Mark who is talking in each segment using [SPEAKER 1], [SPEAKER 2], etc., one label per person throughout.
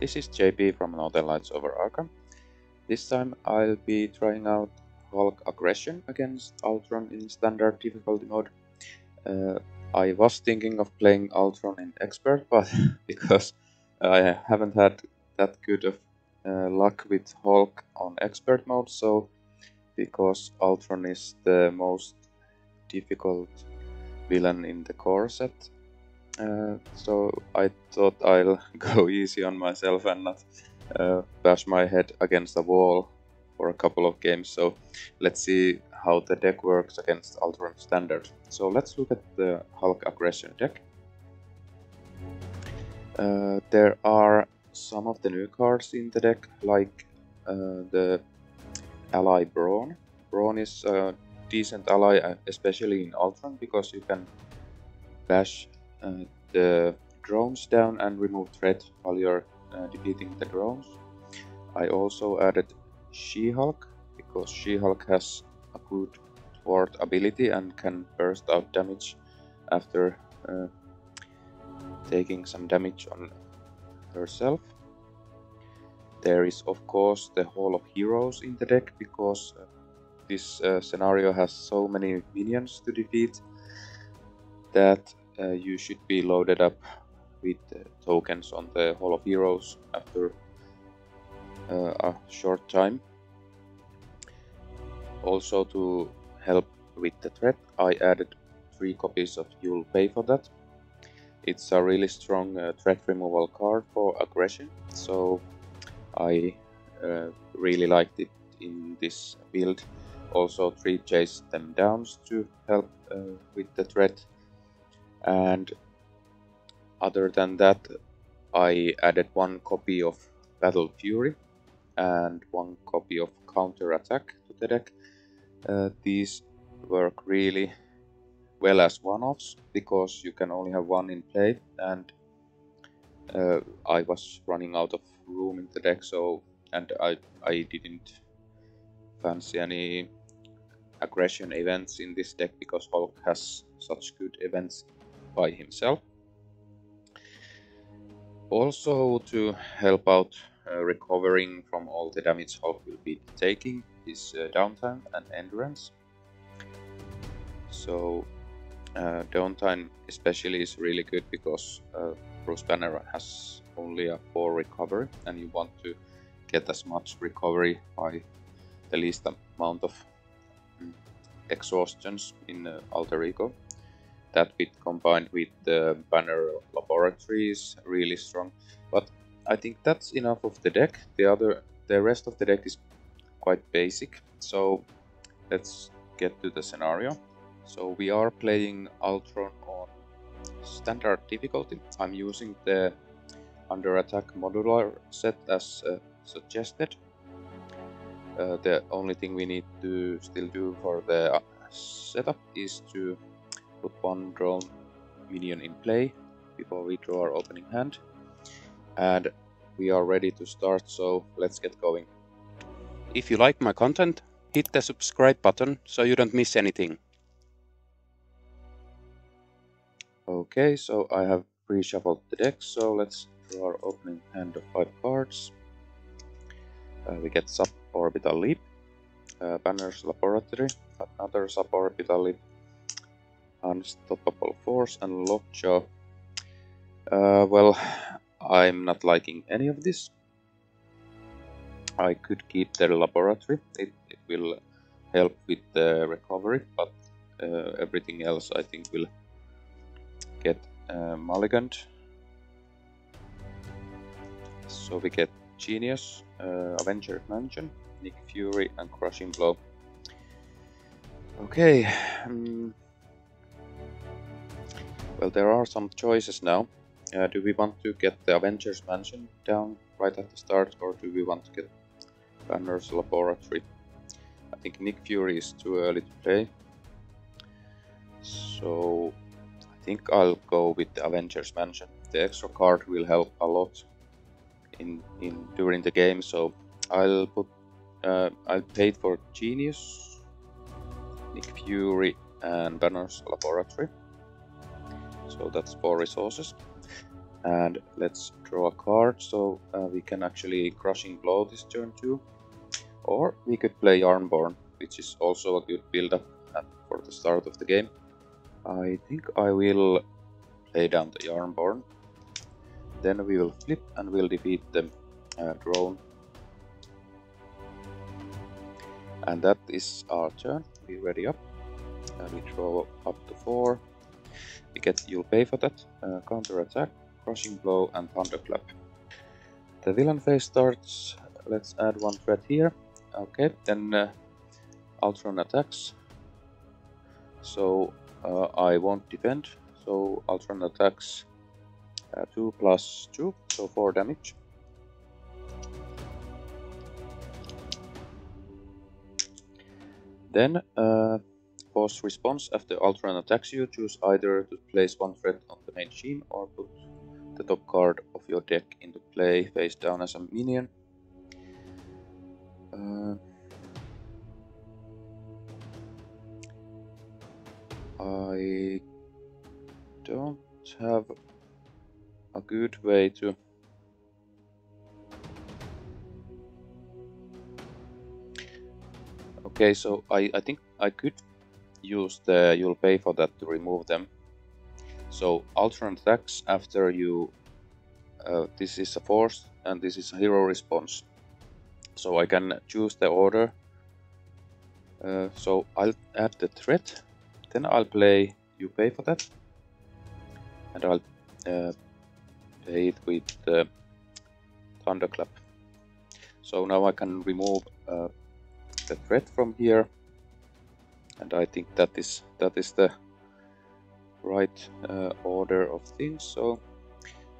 [SPEAKER 1] this is JP from Northern Lights over Arkham. This time I'll be trying out Hulk Aggression against Ultron in standard difficulty mode. Uh, I was thinking of playing Ultron in Expert, but because I haven't had that good of uh, luck with Hulk on Expert mode, so because Ultron is the most difficult villain in the core set, uh, so I thought I'll go easy on myself and not uh, bash my head against the wall for a couple of games. So let's see how the deck works against Ultron Standard. So let's look at the Hulk Aggression deck. Uh, there are some of the new cards in the deck, like uh, the ally Brawn. Brawn is a decent ally, uh, especially in Ultron, because you can bash the drones down and remove threat while you're uh, defeating the drones. I also added She-Hulk because She-Hulk has a good ward ability and can burst out damage after uh, taking some damage on herself. There is of course the Hall of Heroes in the deck because uh, this uh, scenario has so many minions to defeat that uh, you should be loaded up with uh, tokens on the Hall of Heroes after uh, a short time. Also to help with the threat, I added three copies of You'll Pay for That. It's a really strong uh, threat removal card for aggression, so I uh, really liked it in this build. Also, three chase them downs to help uh, with the threat and other than that I added one copy of Battle Fury and one copy of Counter Attack to the deck. Uh, these work really well as one-offs because you can only have one in play and uh, I was running out of room in the deck so and I, I didn't fancy any aggression events in this deck because Hulk has such good events by himself. Also to help out uh, recovering from all the damage Hulk will be taking is uh, downtime and endurance. So uh, downtime especially is really good because uh, Bruce Banner has only a 4 recovery and you want to get as much recovery by the least amount of mm, exhaustions in uh, Alter Ego that bit combined with the banner laboratory is really strong. But I think that's enough of the deck. The other, the rest of the deck is quite basic. So let's get to the scenario. So we are playing Ultron on standard difficulty. I'm using the under attack modular set as uh, suggested. Uh, the only thing we need to still do for the setup is to put one drone minion in play before we draw our opening hand. And we are ready to start, so let's get going. If you like my content, hit the subscribe button so you don't miss anything. Okay, so I have pre-shuffled the deck, so let's draw our opening hand of 5 cards. Uh, we get Suborbital Leap, uh, Banner's Laboratory, another Suborbital Leap, Unstoppable Force and Lockjaw. Uh, well, I'm not liking any of this. I could keep the laboratory, it, it will help with the recovery, but uh, everything else I think will get uh, mulliganed. So we get Genius, uh, Avenger Mansion, Nick Fury and Crushing Blow. Okay, um, well, there are some choices now. Uh, do we want to get the Avengers Mansion down right at the start, or do we want to get Banner's Laboratory? I think Nick Fury is too early to play. So I think I'll go with the Avengers Mansion. The extra card will help a lot in in during the game, so I'll put uh, I'll pay for Genius, Nick Fury, and Banner's Laboratory so that's four resources And let's draw a card so uh, we can actually Crushing Blow this turn too. Or we could play Jarnbjorn, which is also a good build-up for the start of the game. I think I will play down the Jarnbjorn. Then we will flip and we'll defeat the uh, drone. And that is our turn. We ready up. And we draw up to 4. We get you'll pay for that. Uh, counter attack, crushing blow and thunderclap. The villain phase starts. Let's add one threat here. Okay, then uh, Ultron attacks. So uh, I won't defend. So Ultron attacks uh, 2 plus 2, so 4 damage. Then uh, response after Ultron attacks you, choose either to place one threat on the main team or put the top card of your deck into play face down as a minion. Uh, I don't have a good way to Okay, so I, I think I could use the you'll pay for that to remove them. So Ultron attacks after you uh, this is a force and this is a hero response. So I can choose the order. Uh, so I'll add the threat, then I'll play you pay for that, and I'll uh, pay it with the thunderclap. So now I can remove uh, the threat from here and I think that is that is the right uh, order of things. So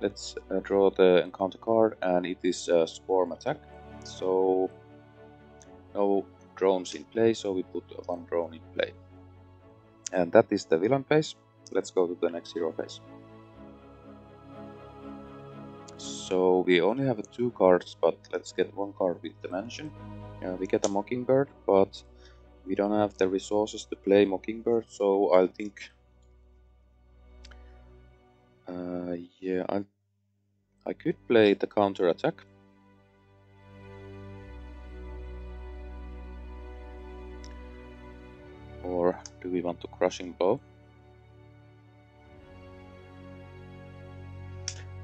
[SPEAKER 1] let's uh, draw the encounter card and it is a swarm attack. So no drones in play so we put one drone in play. And that is the villain phase. Let's go to the next hero phase. So we only have two cards but let's get one card with dimension. Uh, we get a Mockingbird, but we don't have the resources to play Mockingbird, so I think... Uh, yeah, I, I could play the counter attack. Or do we want to crushing blow?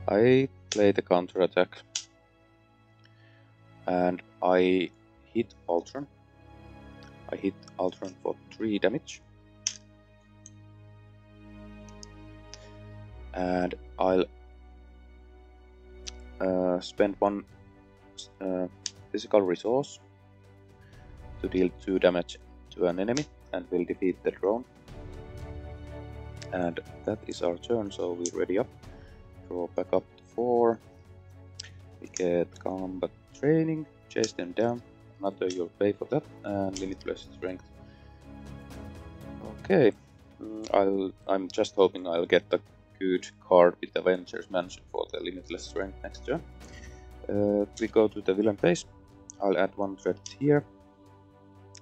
[SPEAKER 1] I play the counter attack and I hit Ultron. I hit Ultron for 3 damage. And I'll uh, spend one uh, physical resource to deal 2 damage to an enemy and we'll defeat the drone. And that is our turn, so we're ready up. Draw back up to 4. We get combat training, chase them down, matter you'll pay for that and limitless strength. Okay mm, I'll I'm just hoping I'll get a good card with Avengers Mansion for the limitless strength next turn uh, we go to the villain phase. I'll add one threat here.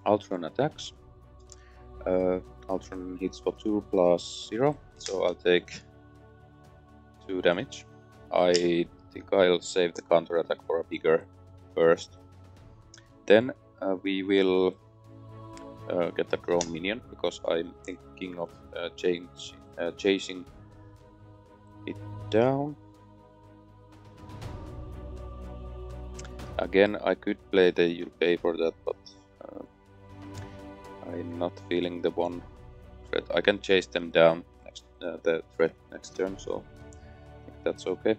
[SPEAKER 1] Ultron attacks. Uh, Ultron hits for 2 plus 0 so I'll take 2 damage. I think I'll save the counter attack for a bigger burst then uh, we will uh, get the drone minion because I'm thinking of uh, change, chasing it down. Again, I could play the pay for that, but uh, I'm not feeling the one threat. I can chase them down next uh, the threat next turn, so that's okay.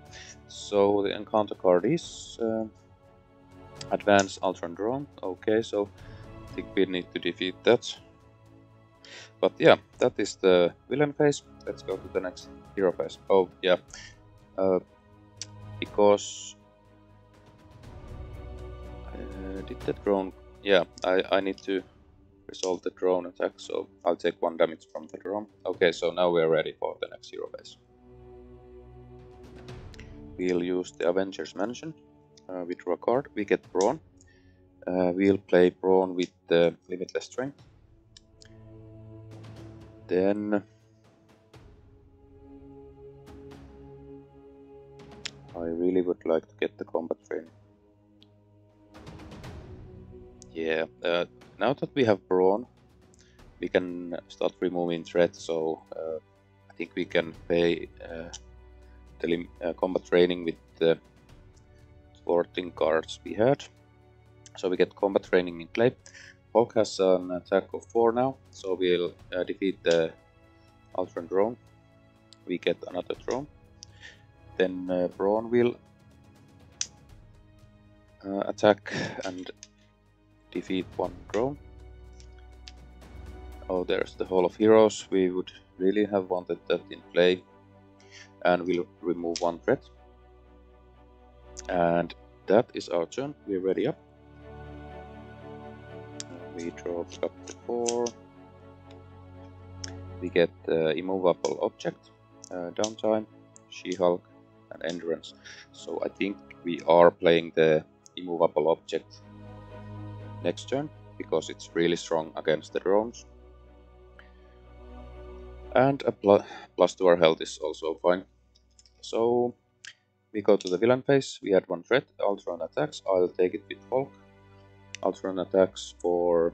[SPEAKER 1] So the encounter card is uh, Advanced Ultron Drone. Okay, so I think we need to defeat that. But yeah, that is the villain phase. Let's go to the next hero phase. Oh, yeah. Uh, because... Uh, did the drone... Yeah, I, I need to resolve the drone attack, so I'll take one damage from the drone. Okay, so now we're ready for the next hero phase. We'll use the Avengers Mansion uh, we draw a card, we get Brawn. Uh, we'll play Brawn with the Limitless Strength. Then I really would like to get the combat training. Yeah, uh, now that we have Brawn, we can start removing threats, so uh, I think we can pay uh, the uh, combat training with sporting cards we had. So we get combat training in play. Hulk has an attack of 4 now, so we'll uh, defeat the Ultron drone. We get another drone. Then uh, Brawn will uh, attack and defeat one drone. Oh, there's the Hall of Heroes. We would really have wanted that in play. And we'll remove one threat. And that is our turn. We're ready up. We draw up to 4. We get uh, immovable object, uh, downtime, She-Hulk, and endurance. So I think we are playing the immovable object next turn because it's really strong against the drones. And a pl plus to our health is also fine. So we go to the villain phase. We had one threat, Ultron attacks. I'll take it with Hulk. Ultron attacks for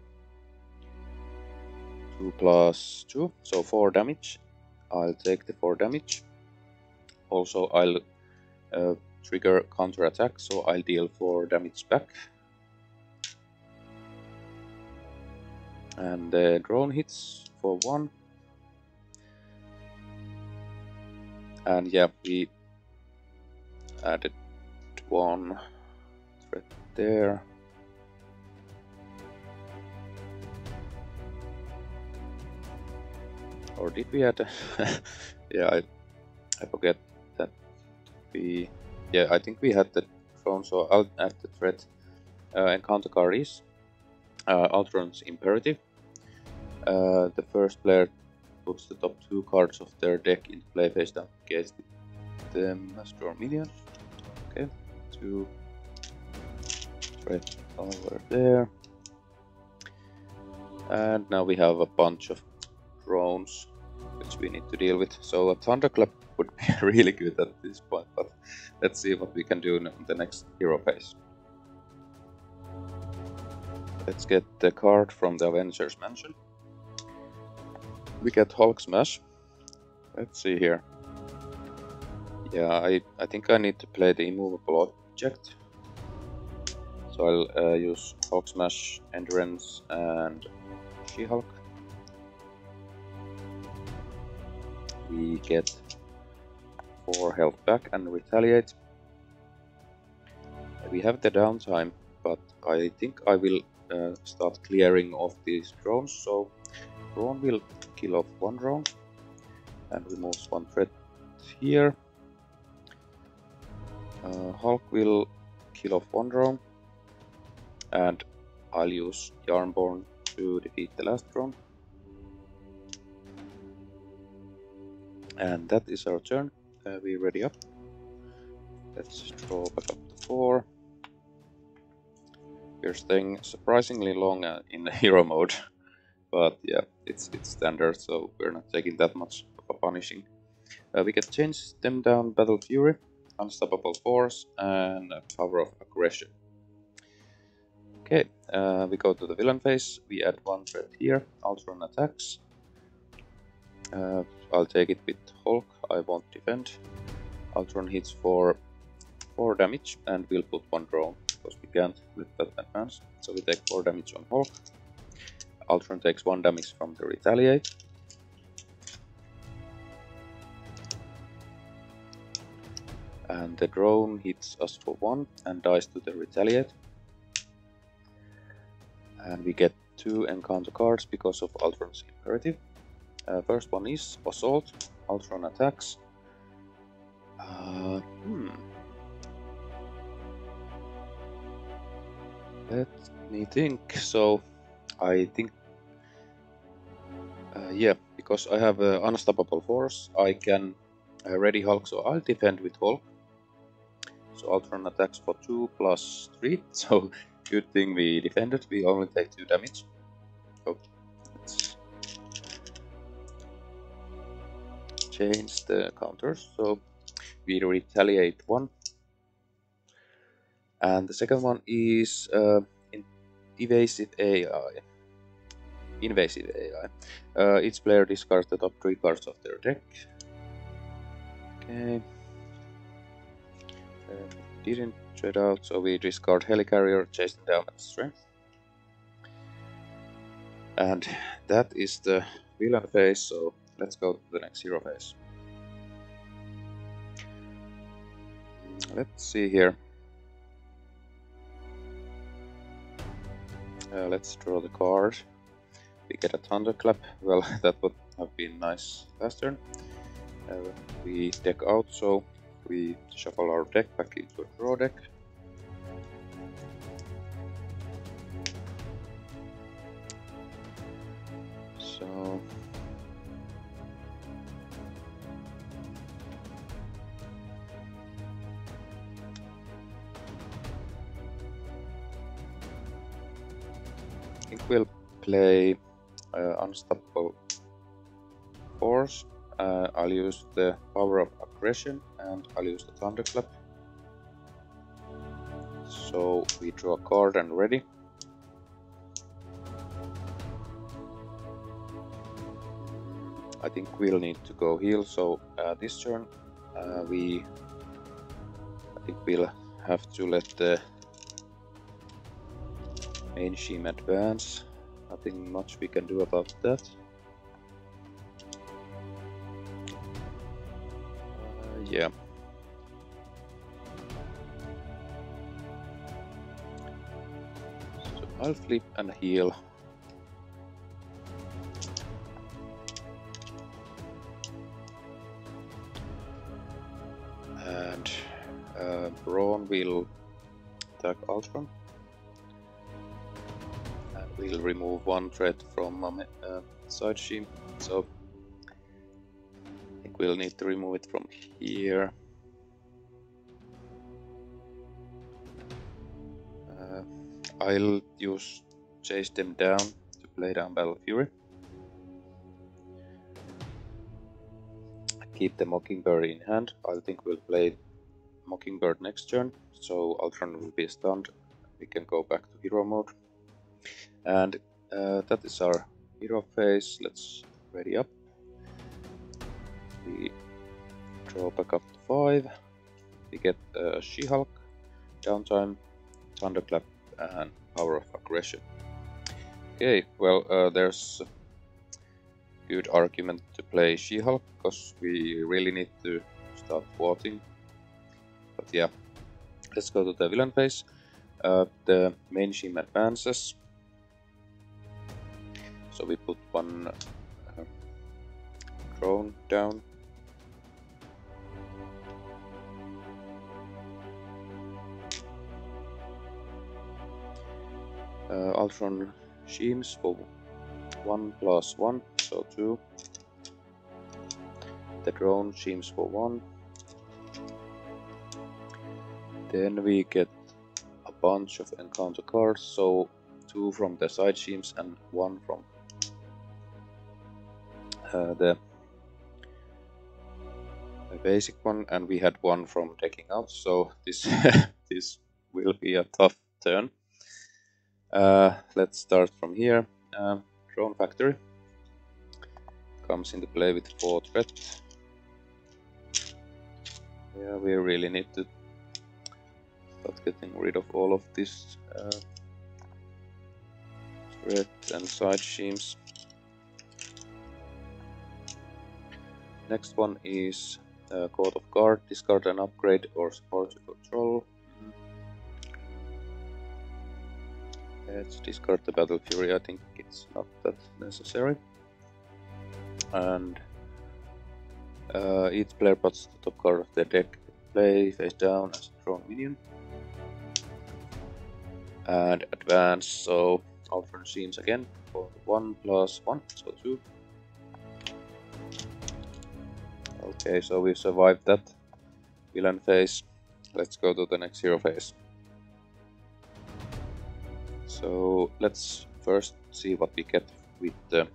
[SPEAKER 1] 2 plus 2, so 4 damage. I'll take the 4 damage. Also, I'll uh, trigger counter attack, so I'll deal 4 damage back. And the drone hits for 1. And yeah, we added one thread there. Or did we add? yeah, I, I forget that we. Yeah, I think we had the drone, so I'll add the thread. Uh, encounter card is uh, Ultron's Imperative. Uh, the first player puts the top two cards of their deck into play face down against the Master Minion. Okay, two thread over there. And now we have a bunch of drones which we need to deal with. So a Thunderclap would be really good at this point, but let's see what we can do in the next hero phase. Let's get the card from the Avengers Mansion. We get Hulk Smash. Let's see here. Yeah, I, I think I need to play the immovable object. So I'll uh, use Hulk Smash, Endurance, and She-Hulk. We get 4 health back and retaliate. We have the downtime, but I think I will uh, start clearing off these drones. So drone will kill off one drone and removes one threat here. Uh, Hulk will kill off one drone and I'll use Jarnbjorn to defeat the last drone. And that is our turn. Uh, we ready up. Let's draw back up to 4. We're staying surprisingly long uh, in the hero mode, but yeah, it's it's standard, so we're not taking that much of a punishing. Uh, we can chase them down Battle Fury, Unstoppable Force, and Power of Aggression. Okay, uh, we go to the villain phase. We add one threat here, Ultron attacks. Uh, I'll take it with Hulk, I won't defend. Ultron hits for 4 damage and we'll put one drone because we can't with that advance. So we take 4 damage on Hulk. Ultron takes 1 damage from the Retaliate. And the drone hits us for 1 and dies to the Retaliate. And we get 2 encounter cards because of Ultron's Imperative. Uh, first one is Assault, Ultron attacks. Uh, hmm. Let me think. So, I think, uh, yeah, because I have uh, unstoppable force, I can uh, ready Hulk, so I'll defend with Hulk. So Ultron attacks for 2 plus 3, so good thing we defended, we only take 2 damage. So let's change the counters, so we retaliate 1 And the second one is uh, evasive AI. Invasive AI. Uh, each player discards the top three cards of their deck. Okay. Uh, didn't trade out, so we discard Helicarrier, chase them down strength. And that is the villain phase, so let's go to the next hero phase. Let's see here. Uh, let's draw the card. We get a Thunderclap. Well, that would have been nice last turn. Uh, we deck out, so we shuffle our deck back into a draw deck. So I think we'll play uh, Unstoppable Force. Uh, I'll use the Power of Aggression and I'll use the Thunderclap. So we draw a card and ready. I think we'll need to go heal, so uh, this turn uh, we I think we'll have to let the main Scheme advance. Nothing much we can do about that. Yeah. So I'll flip and heal. And uh, Brawn will attack Ultron. And we'll remove one threat from my uh, side scheme. So we'll need to remove it from here. Uh, I'll use chase them down to play down Battle Fury. Keep the Mockingbird in hand. I think we'll play Mockingbird next turn, so Ultron will be stunned. We can go back to hero mode. And uh, that is our hero phase. Let's ready up. We draw back up to 5. We get uh, She-Hulk, Downtime, Thunderclap, and Power of Aggression. Okay, well, uh, there's good argument to play She-Hulk because we really need to start voting. But yeah, let's go to the villain phase. Uh, the main Scheme advances. So we put one uh, drone down. Uh, Ultron Schemes for 1 plus 1, so 2. The drone Schemes for 1. Then we get a bunch of encounter cards, so 2 from the side Schemes and 1 from uh, the, basic one, and we had one from taking out, so this this will be a tough turn. Uh, let's start from here. Um, drone factory comes into play with 4 threat. Yeah, we really need to start getting rid of all of this uh, threat and side schemes. Next one is uh, Caught Off Guard, discard an upgrade or support to control. Let's discard the Battle Fury, I think it's not that necessary. And uh, each player puts the top card of their deck play face down as a drone minion. And advance, so Ultron Schemes again for 1 plus 1, so 2. Okay, so we survived that villain phase. Let's go to the next hero phase. So let's first see what we get with the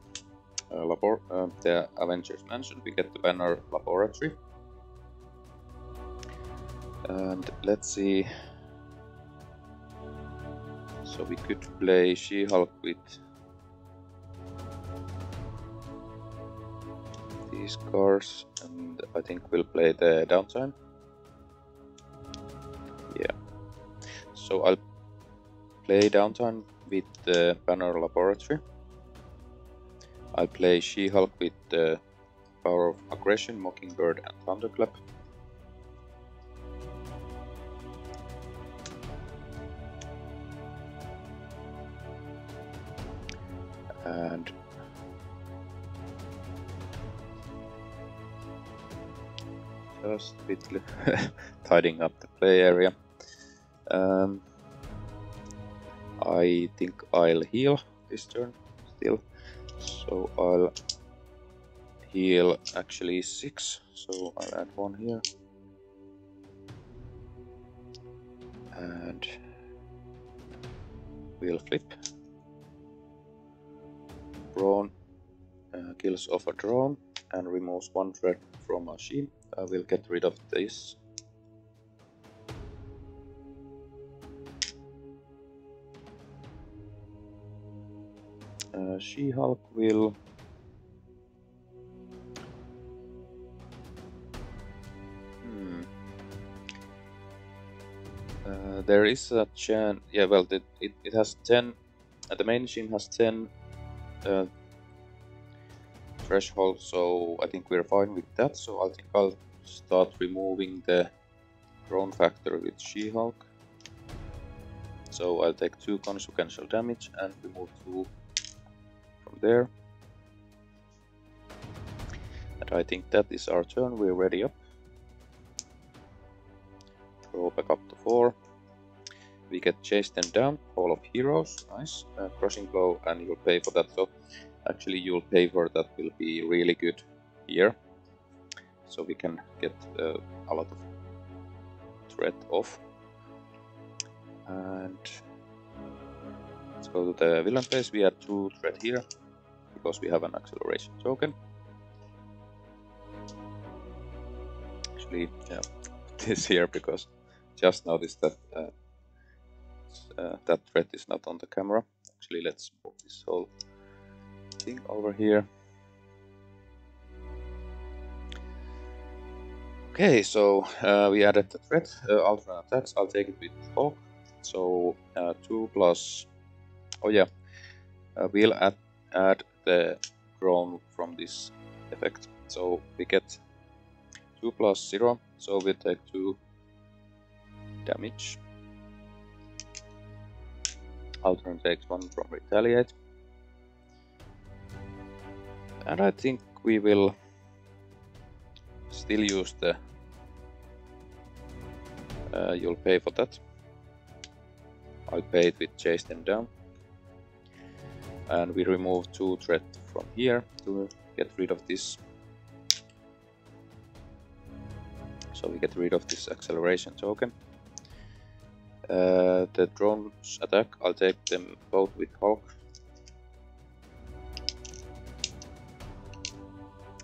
[SPEAKER 1] uh, labor uh, the Avengers Mansion. We get the banner laboratory, and let's see So we could play She-Hulk with these cars and I think we'll play the downtime. Yeah. So I'll play downtime with the Banner Laboratory. I'll play She-Hulk with the Power of Aggression, Mockingbird and Thunderclap. And just bit tidying up the play area. Um, I think I'll heal this turn still. So I'll heal actually 6, so I'll add 1 here. And we'll flip. Brawn uh, kills off a drone and removes one threat from machine. I will get rid of this uh, She-Hulk will. Hmm. uh, there is a chance yeah well it, it, it has 10 uh, the main machine has 10 uh, threshold so I think we're fine with that. So I think I'll start removing the drone factor with She-Hulk. So I'll take 2 consequential damage and remove 2 there. And I think that is our turn, we're ready up. Roll back up to 4. We get chased and down, Hall of Heroes, nice. Uh, crushing blow and you'll pay for that, so actually you'll pay for that will be really good here. So we can get uh, a lot of threat off. And let's go to the villain phase, we had 2 threat here because we have an acceleration token. Actually, yeah, this here because just noticed that uh, uh, that thread is not on the camera. Actually, let's move this whole thing over here. Okay, so uh, we added the thread, uh, Ultron attacks. I'll take it with Hulk. So uh, 2 plus. Oh, yeah. Uh, we'll add, add the drone from this effect. So we get 2 plus 0, so we take 2 damage. Ultron takes 1 from Retaliate. And I think we will still use the... Uh, you'll pay for that. I'll pay it with Chase them down and we remove two threat from here to get rid of this. So we get rid of this acceleration token. Uh, the drones attack. I'll take them both with Hulk.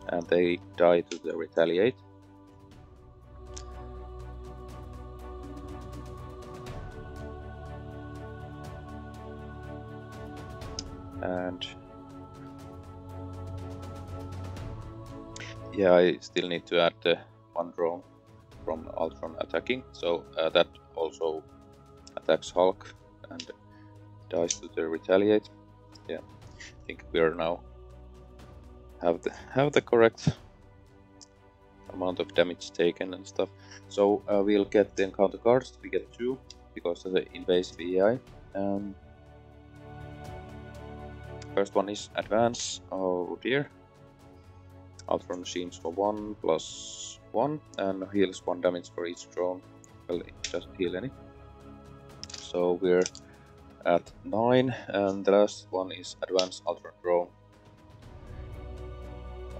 [SPEAKER 1] And they die to the retaliate and yeah I still need to add one drone from Ultron attacking. So uh, that also attacks Hulk and dies to the retaliate. Yeah I think we are now have the have the correct amount of damage taken and stuff. So uh, we'll get the encounter cards. We get two because of the invasive AI um, First one is advance. Oh dear. Ultron machines for 1 plus 1 and heals 1 damage for each drone. Well, it doesn't heal any. So we're at 9 and the last one is advance Ultron drone.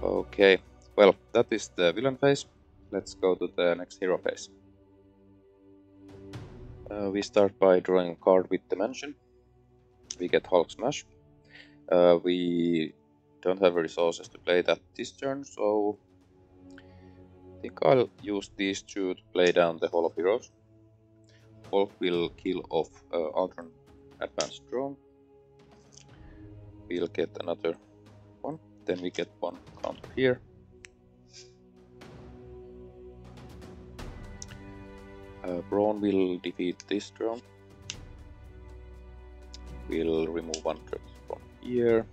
[SPEAKER 1] Okay, well that is the villain phase. Let's go to the next hero phase. Uh, we start by drawing a card with Dimension. We get Hulk Smash. Uh, we don't have resources to play that this turn, so I think I'll use these two to play down the Hall of Heroes. Hulk will kill off uh, Ultron advanced drone. We'll get another one. Then we get one counter here. Uh, Brawn will defeat this drone. We'll remove one from here.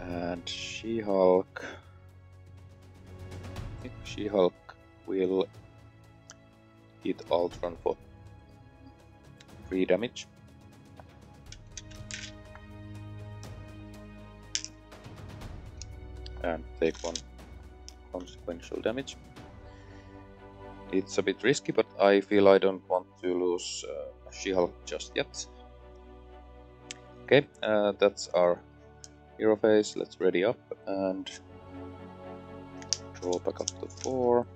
[SPEAKER 1] And She-Hulk. She-Hulk will hit Ultron for 3 damage. And take one consequential damage. It's a bit risky, but I feel I don't want to lose uh, She-Hulk just yet. Okay, uh, that's our hero phase. Let's ready up and draw back up to 4.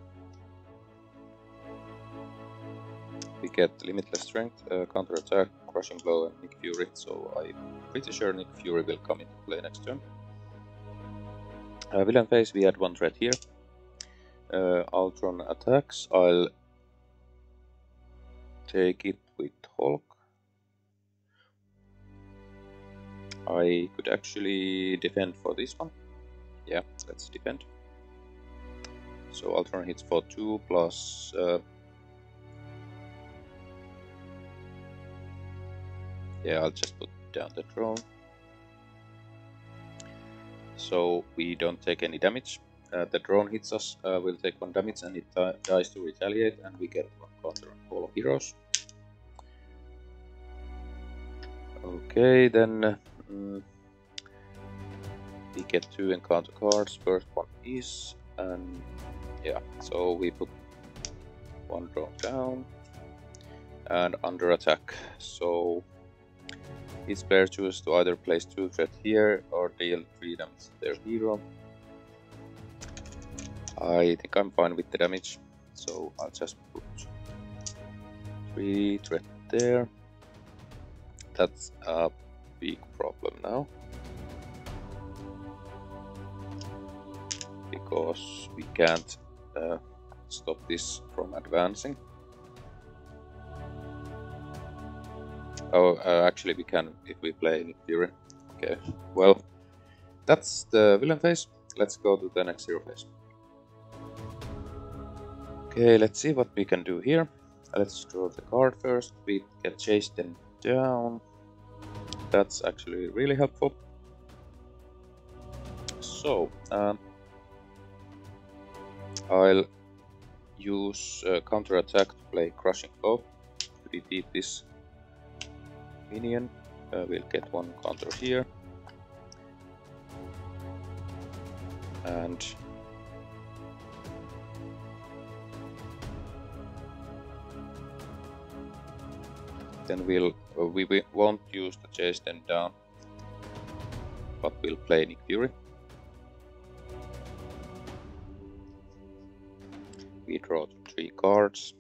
[SPEAKER 1] We get limitless strength, uh, counter attack, crushing blow, and Nick Fury. So I'm pretty sure Nick Fury will come into play next turn. Uh, villain phase, we had one threat here. Uh, Ultron attacks, I'll take it with Hulk. I could actually defend for this one. Yeah, let's defend. So Ultron hits for 2 plus... Uh, yeah, I'll just put down the drone so we don't take any damage. Uh, the drone hits us, uh, we'll take one damage and it dies to retaliate and we get one counter on of Heroes. Okay, then mm, we get two encounter cards. First one is, and yeah, so we put one drone down and under attack. So each player chooses to either place 2 threat here or deal 3 damage to their hero. I think I'm fine with the damage, so I'll just put 3 threat there. That's a big problem now. Because we can't uh, stop this from advancing. Oh, uh, actually we can if we play Nick Fury. Okay, well, that's the villain phase. Let's go to the next hero phase. Okay, let's see what we can do here. Let's draw the card first. We get chased them down. That's actually really helpful. So, um, I'll use uh, counter attack to play Crushing Blow to defeat this minion. Uh, we'll get one counter here. And then we'll we, we won't use the chase them down, but we'll play Nick Fury. We draw three cards.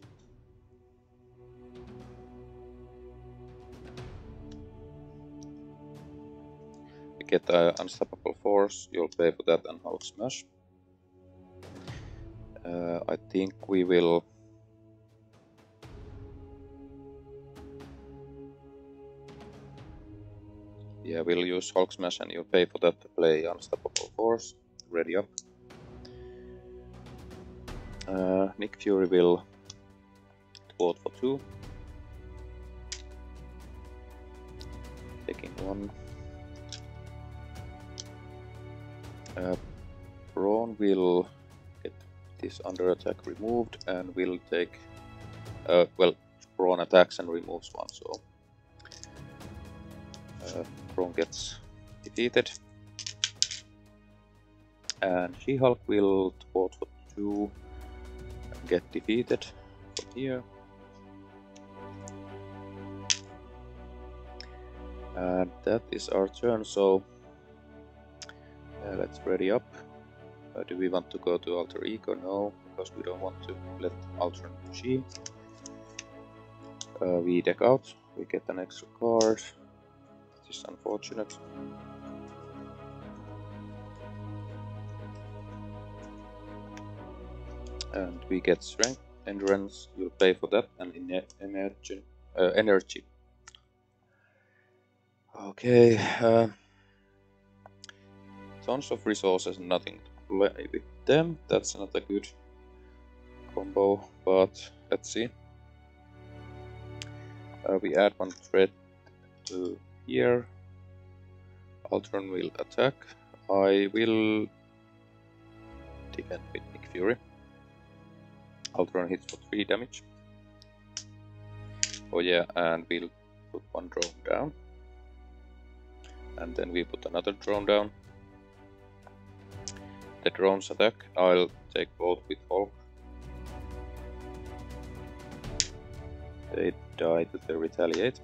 [SPEAKER 1] We get uh, Unstoppable Force, you'll pay for that and Hulk Smash. Uh, I think we will... Yeah, we'll use Hulk Smash and you'll pay for that to play Unstoppable Force. Ready up. Uh, Nick Fury will thwart for two. Taking one. Uh, will get this under attack removed and will take, uh, well, Brawn attacks and removes one, so uh, Brawn gets defeated. And She-Hulk will thwart for 2 and get defeated from here. And that is our turn, so uh, let's ready up. Uh, do we want to go to Alter Ego? No, because we don't want to let Alter G. Uh, we deck out, we get an extra card. Is unfortunate. And we get strength. endurance, you'll pay for that, and energy. Uh, energy. Okay, uh, tons of resources, nothing to play with them. That's not a good combo, but let's see. Uh, we add one threat to here. Ultron will attack. I will defend with Nick Fury. Ultron hits for 3 damage. Oh yeah, and we'll put one drone down. And then we put another drone down. The drones attack, I'll take both with Hulk. They die to the retaliate.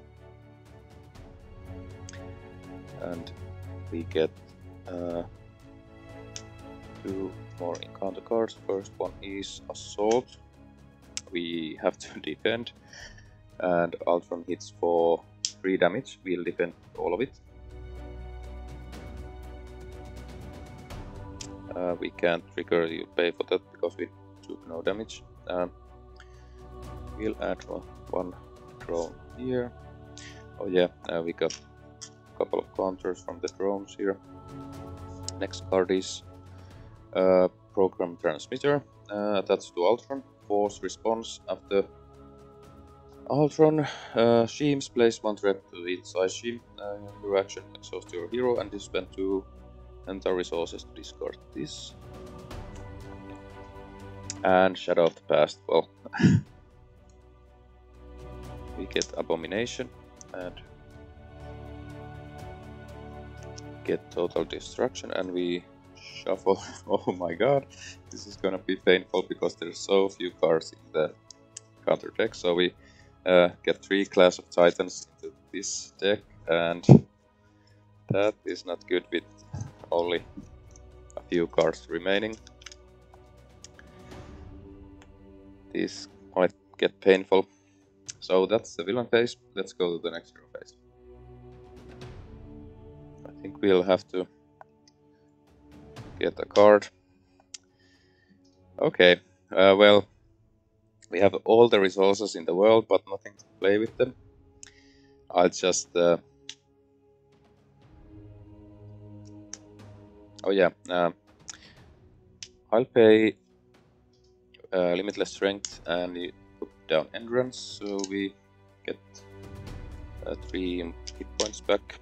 [SPEAKER 1] And we get uh, two more encounter cards. First one is Assault. We have to defend. And Ultron hits for 3 damage. We'll defend all of it. Uh, we can't trigger you pay for that because we took no damage. Um, we'll add one, one drone here. Oh yeah, uh, we got couple of counters from the drones here. Next card is uh, program transmitter. Uh, that's to Ultron. Force response after Ultron. Uh, Schemes place one threat to its side scheme. Uh, your action exhaust your hero and spend two energy resources to discard this. And Shadow of the Past, well. we get Abomination and get Total Destruction and we shuffle. oh my god, this is gonna be painful because there's so few cards in the counter deck. So we uh, get three Clash of Titans into this deck and that is not good with only a few cards remaining. This might get painful. So that's the villain phase. Let's go to the next hero phase. I think we'll have to get a card. Okay, uh, well, we have all the resources in the world, but nothing to play with them. I'll just uh, Oh yeah, uh, I'll pay uh, limitless strength and put down endurance, so we get uh, three hit points back.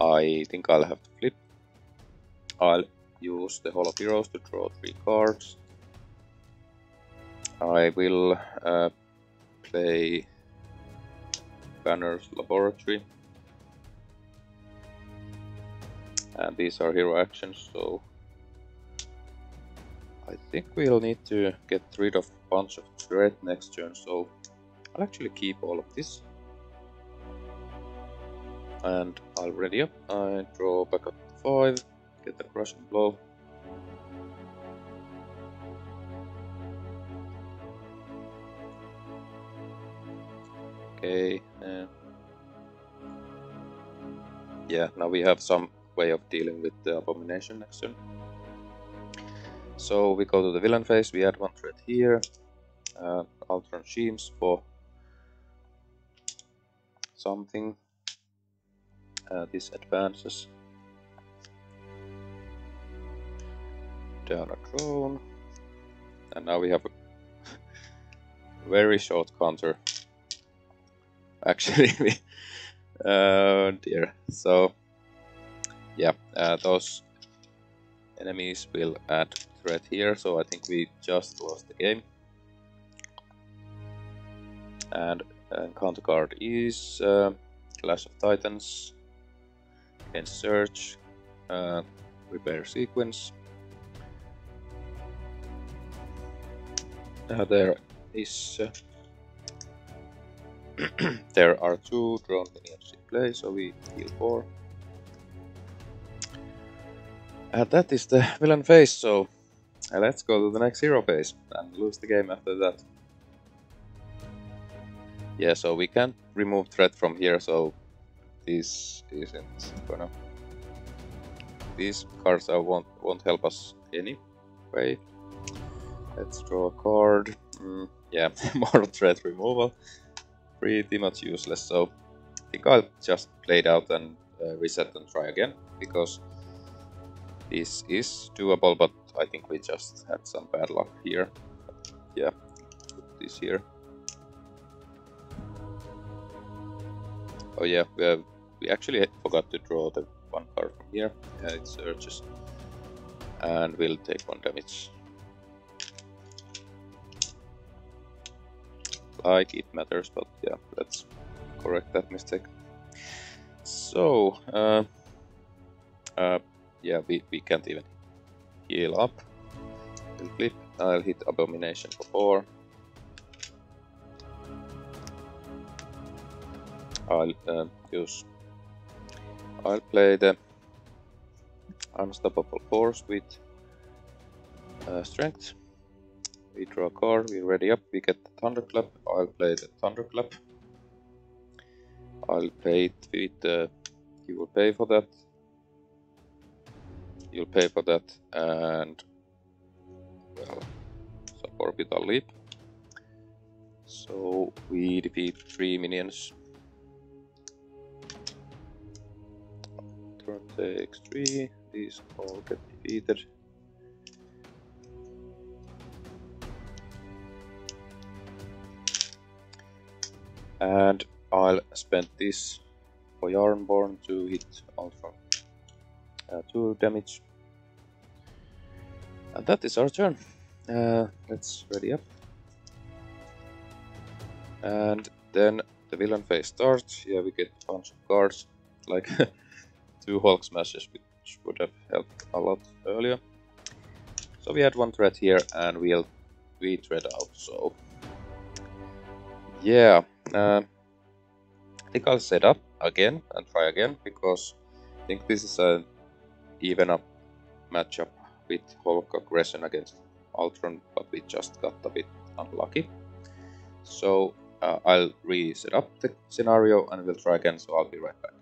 [SPEAKER 1] I think I'll have to flip. I'll use the Hall of Heroes to draw three cards. I will uh, play Banner's Laboratory and these are hero actions so I think we'll need to get rid of a bunch of threat next turn so I'll actually keep all of this and I'll ready up I draw back up 5 get the crushing blow okay uh, yeah now we have some way of dealing with the abomination next turn. So we go to the villain phase, we add one threat here, uh, Ultron Schemes for something. Uh, this advances down a drone, and now we have a very short counter. Actually, uh, dear. So yeah, uh, those enemies will add threat here, so I think we just lost the game. And counter card is uh, Clash of Titans, can search, uh, repair sequence. Uh, there is uh, there are two drone minions in play, so we heal four. And that is the villain phase, so uh, let's go to the next hero phase and lose the game after that. Yeah, so we can't remove threat from here, so this isn't gonna... These cards won't, won't help us anyway. Let's draw a card. Mm, yeah, more threat removal. Pretty much useless, so I think I'll just play it out and uh, reset and try again, because this is doable, but I think we just had some bad luck here. Yeah, put this here. Oh yeah, we, have, we actually forgot to draw the one card from here. Yeah, it searches. And we'll take one damage. Like it matters, but yeah, let's correct that mistake. So, uh, uh, yeah, we, we can't even heal up. We'll flip, I'll hit Abomination for 4. I'll uh, use I'll play the Unstoppable Force with uh, Strength. We draw a card, we ready up, we get the Thunderclap. I'll play the Thunderclap. I'll pay it with the. Uh, you will pay for that. You'll pay for that, and. Well, suborbital leap. So we defeat three minions turn takes 3, these all get defeated. And I'll spend this for Jarnbjorn to hit Ultra uh, 2 damage. And that is our turn. Uh, let's ready up. And then the villain phase starts. Yeah, we get a bunch of cards. Like two Hulk smashes, which would have helped a lot earlier. So we had one threat here, and we'll we thread out. So yeah, uh, I think I'll set up again and try again because I think this is an even up matchup with Hulk aggression against Ultron, but we just got a bit unlucky. So uh, I'll reset up the scenario and we'll try again. So I'll be right back.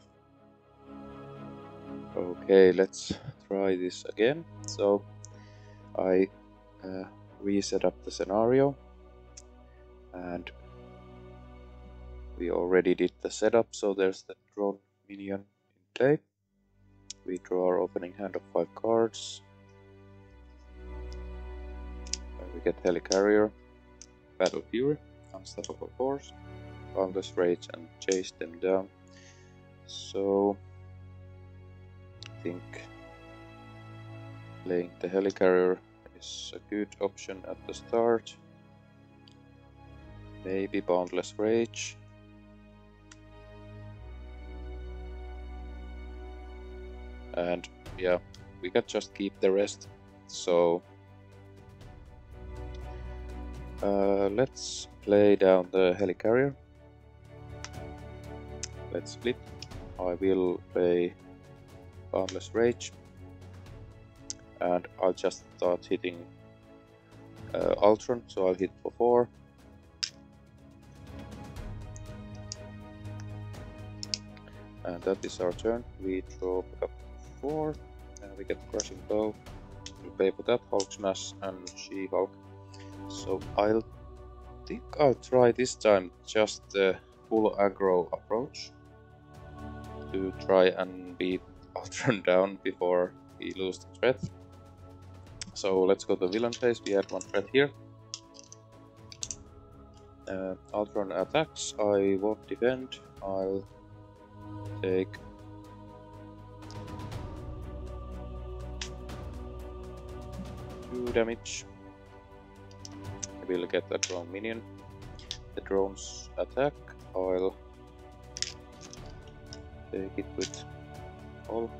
[SPEAKER 1] Okay, let's try this again. So I uh, reset up the scenario and we already did the setup so there's the drone minion in play. We draw our opening hand of 5 cards. And we get Helicarrier, Battle Fury, Unstoppable Force, Boundless Rage and chase them down. So think playing the helicarrier is a good option at the start. Maybe Boundless Rage. And yeah, we can just keep the rest. So uh, let's play down the helicarrier. Let's split. I will play Boundless Rage. And I'll just start hitting uh, Ultron, so I'll hit for 4. And that is our turn. We draw up 4, and we get Crushing Blow. We pay for that, Hulk Smash and She-Hulk. So I'll think I'll try this time just the full aggro approach to try and beat Ultron down before we lose the threat. So let's go to villain phase, we had one threat here. Uh, Ultron attacks, I won't defend, I'll take two damage. I will get a drone minion. The drones attack, I'll take it with Hulk.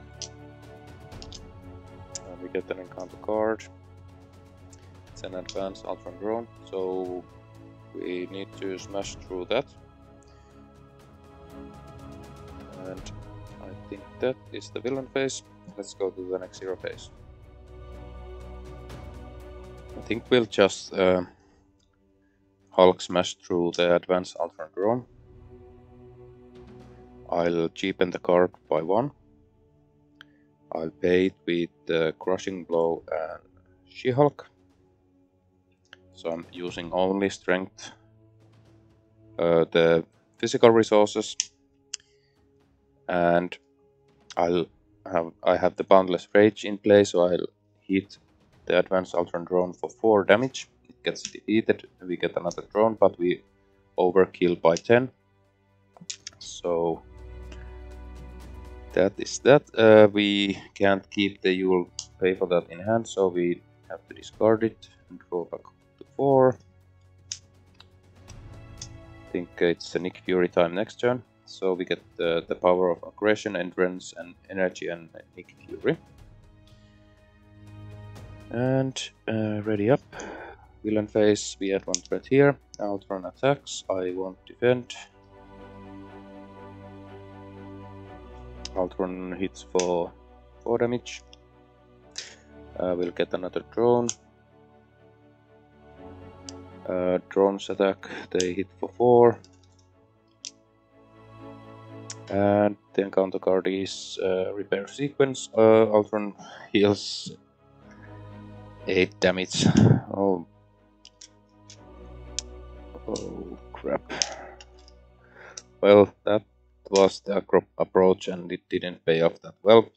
[SPEAKER 1] And we get an encounter card. It's an advanced Ultron drone, so we need to smash through that. And I think that is the villain phase. Let's go to the next hero phase. I think we'll just uh, Hulk smash through the advanced Ultron drone. I'll cheapen the card by one. I'll pay it with the Crushing Blow and She-Hulk. so I'm using only strength, uh, the physical resources, and I'll have I have the boundless rage in place, so I'll hit the advanced Ultron drone for four damage. It gets defeated. We get another drone, but we overkill by ten. So that is that. Uh, we can't keep the You'll pay for that in hand, so we have to discard it and draw back to 4. I think it's a Nick Fury time next turn, so we get the, the power of aggression, endurance, and energy, and Nick Fury. And uh, ready up. Villain phase, we add one threat here. Ultron attacks, I won't defend. Ultron hits for 4 damage. Uh, we'll get another drone. Uh, drones attack, they hit for 4. And the encounter card is uh, Repair Sequence. Uh, Ultron heals 8 damage. Oh. Oh crap. Well, that was the approach and it didn't pay off that well.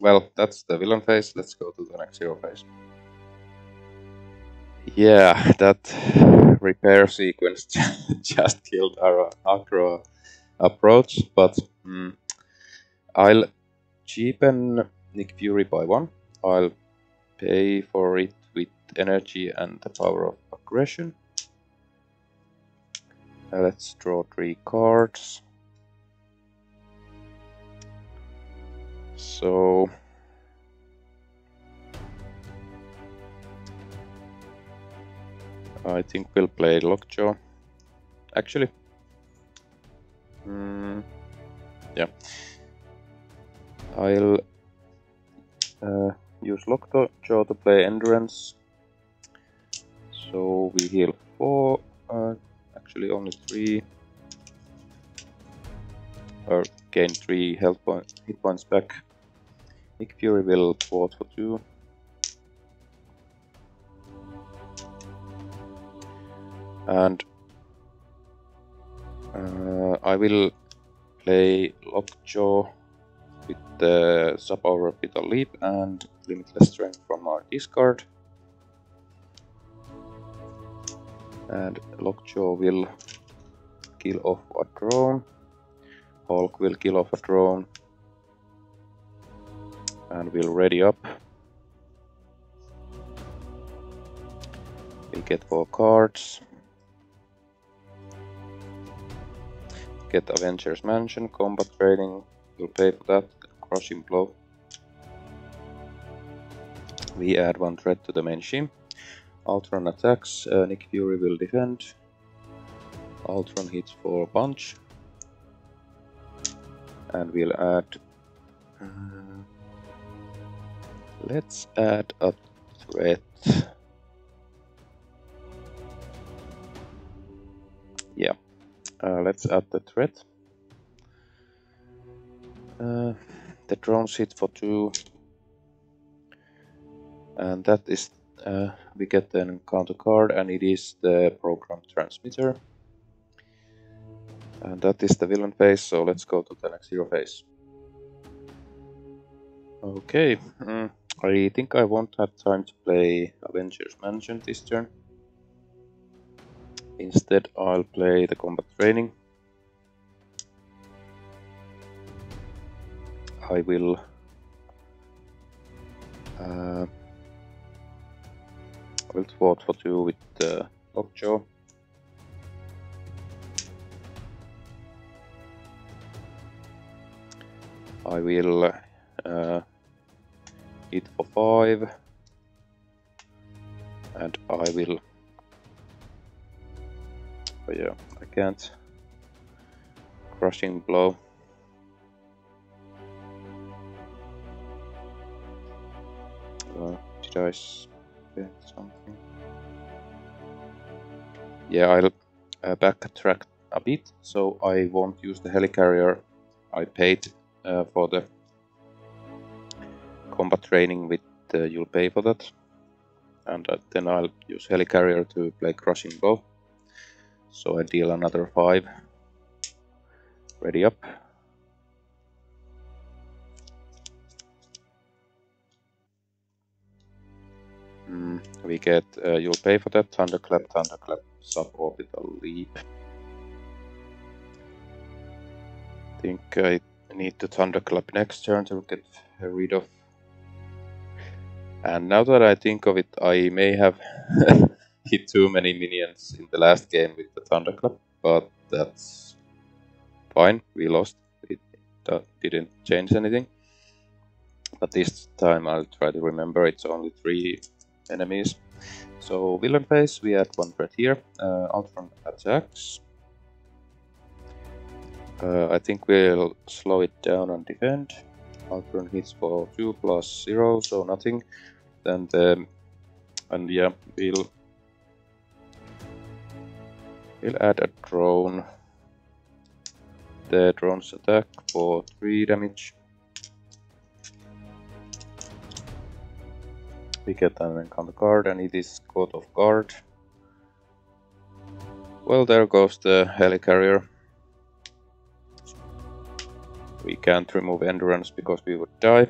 [SPEAKER 1] Well, that's the villain phase. Let's go to the next hero phase. Yeah, that repair sequence just killed our aggro approach, but mm, I'll cheapen Nick Fury by one. I'll pay for it with energy and the power of aggression. Let's draw three cards. So I think we'll play Lockjaw. Actually, mm, yeah, I'll uh, use Lockjaw to play Endurance. So we heal four, uh, actually only three, or gain three health point, hit points back. Nick Fury will thwart for 2. And uh, I will play Lockjaw with the suborbital leap and limitless strength from our discard. And Lockjaw will kill off a drone. Hulk will kill off a drone and we'll ready up. We'll get four cards. Get Avengers Mansion, combat training, we'll pay for that, crushing blow. We add one threat to the main ship. Ultron attacks, uh, Nick Fury will defend. Ultron hits for a punch. And we'll add uh, Let's add a threat. Yeah, uh, let's add the threat. Uh, the drone hit for two, and that is uh, we get an encounter card, and it is the program transmitter, and that is the villain phase. So let's go to the next hero phase. Okay. Mm. I think I won't have time to play Avengers Mansion this turn. Instead, I'll play the combat training. I will uh, I will thwart for two with uh, Lockjaw. I will uh, it for 5 and I will oh yeah I can't. Crushing blow. Uh, did I spend something? Yeah I'll uh, backtrack a bit. So I won't use the helicarrier I paid uh, for the combat training with uh, you'll pay for that and uh, then I'll use Helicarrier to play Crushing Blow. So I deal another 5. Ready up. Mm, we get, uh, you'll pay for that, Thunderclap, Thunderclap, Suborbital Leap. think I need to Thunderclap next turn to get rid of. And now that I think of it, I may have hit too many minions in the last game with the Thunderclap, but that's fine, we lost. It didn't change anything. But this time I'll try to remember it's only three enemies. So villain phase, we add one threat here, uh, from attacks. Uh, I think we'll slow it down and defend. Ultron hits for 2 plus 0, so nothing. And, um, and yeah, we'll, we'll add a drone. The drone's attack for 3 damage. We get an encounter card and it is caught off guard. Well, there goes the helicarrier we can't remove endurance because we would die.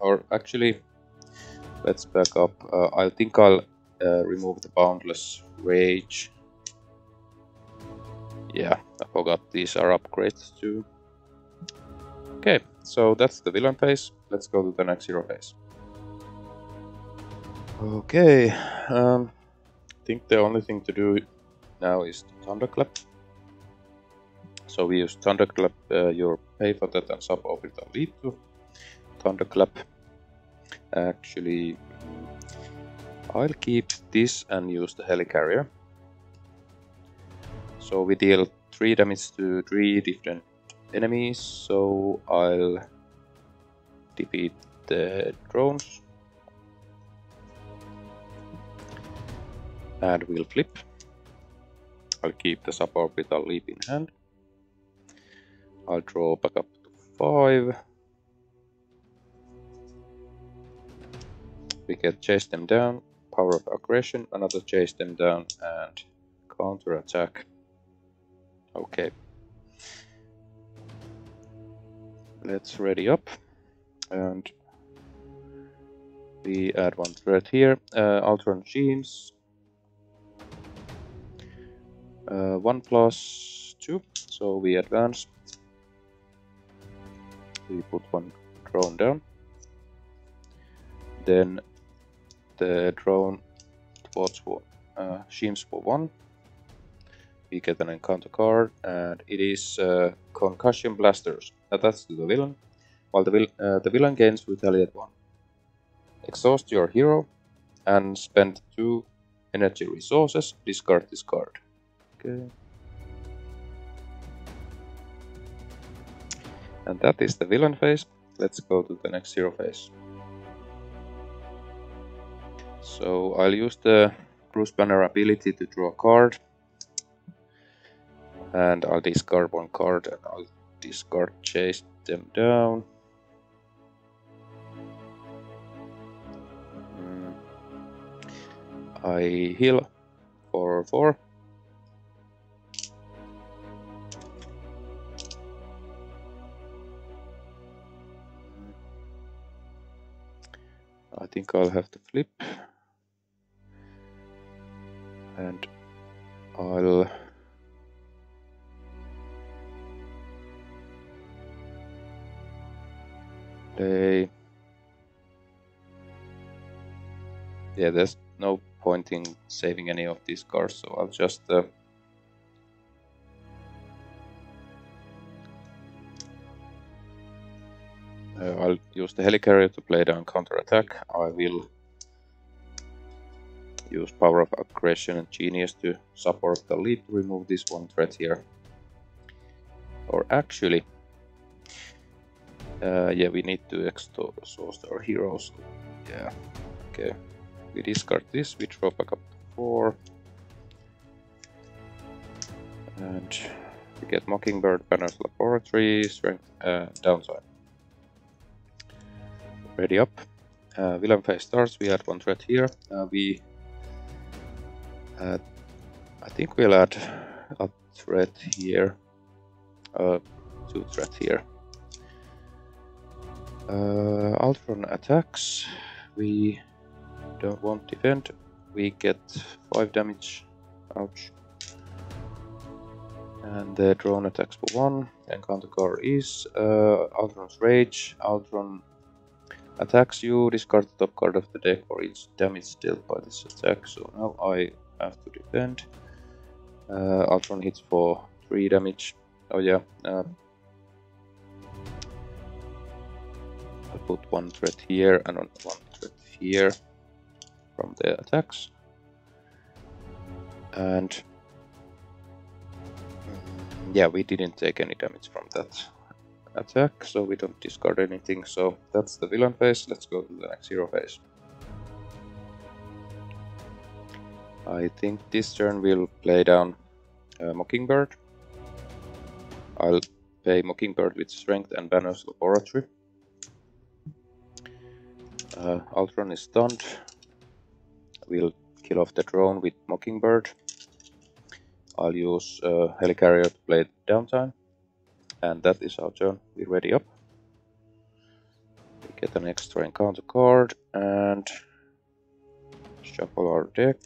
[SPEAKER 1] Or actually, let's back up. Uh, I think I'll uh, remove the boundless rage. Yeah, I forgot these are upgrades too. Okay, so that's the villain phase. Let's go to the next hero phase. Okay, um, I think the only thing to do now is thunderclap. So we use thunderclap uh, your pay for that and suborbital leap to thunderclap. Actually, I'll keep this and use the helicarrier. So we deal 3 damage to 3 different enemies, so I'll defeat the drones. And we'll flip. I'll keep the suborbital leap in hand. I'll draw back up to 5. We can chase them down, power of aggression, another chase them down, and counter attack. Okay. Let's ready up. And we add one threat here. Uh, Ultron Schemes. Uh, 1 plus 2, so we advance we put one drone down. Then the drone towards uh, Schemes for one. We get an encounter card and it is uh, concussion blasters. Attached to the villain. While the, vil uh, the villain gains retaliate one. Exhaust your hero and spend two energy resources. Discard this card. Okay And that is the villain phase. Let's go to the next hero phase. So I'll use the Bruce Banner ability to draw a card. And I'll discard one card and I'll discard chase them down. Mm. I heal for 4. Think I'll have to flip. And I'll play. Yeah there's no point in saving any of these cards so I'll just uh, I'll use the helicarrier to play down counter-attack. I will use power of aggression and genius to support the lead to remove this one threat here. Or actually, uh, yeah, we need to exhaust our heroes. Yeah, okay. We discard this, we draw back up to 4. And we get Mockingbird, Banner's Laboratory, Strength, uh, Downside ready up. Uh, villain phase starts, we add one threat here. Uh, we I think we'll add a threat here, uh, two threat here. Uh, Ultron attacks, we don't want defend, we get 5 damage, ouch. And the drone attacks for 1, encounter card is uh, Ultron's Rage, Ultron attacks you, discard the top card of the deck for each damage dealt by this attack, so now I have to defend. Uh, Ultron hits for 3 damage, oh yeah, uh, I put one threat here and one threat here from the attacks. And mm, yeah, we didn't take any damage from that attack, so we don't discard anything. So that's the villain phase. Let's go to the next hero phase. I think this turn we'll play down uh, Mockingbird. I'll pay Mockingbird with Strength and Banner's Laboratory. Uh, Ultron is stunned. We'll kill off the drone with Mockingbird. I'll use uh, Helicarrier to play downtime. And that is our turn. We're ready up. We get an extra encounter card and shuffle our deck.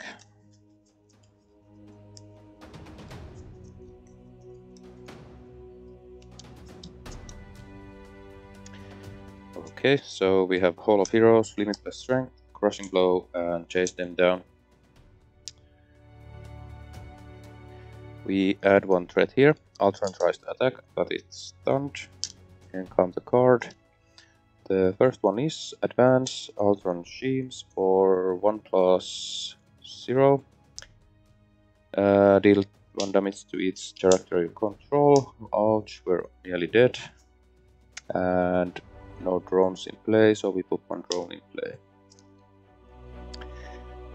[SPEAKER 1] Okay, so we have Hall of Heroes, Limitless Strength, Crushing Blow, and Chase them down. We add one threat here. Ultron tries to attack, but it's stunned. Encounter card. The first one is Advance, Ultron Schemes for 1 plus 0. Uh, deal 1 damage to each character you control. Ouch, we're nearly dead. And no drones in play, so we put one drone in play.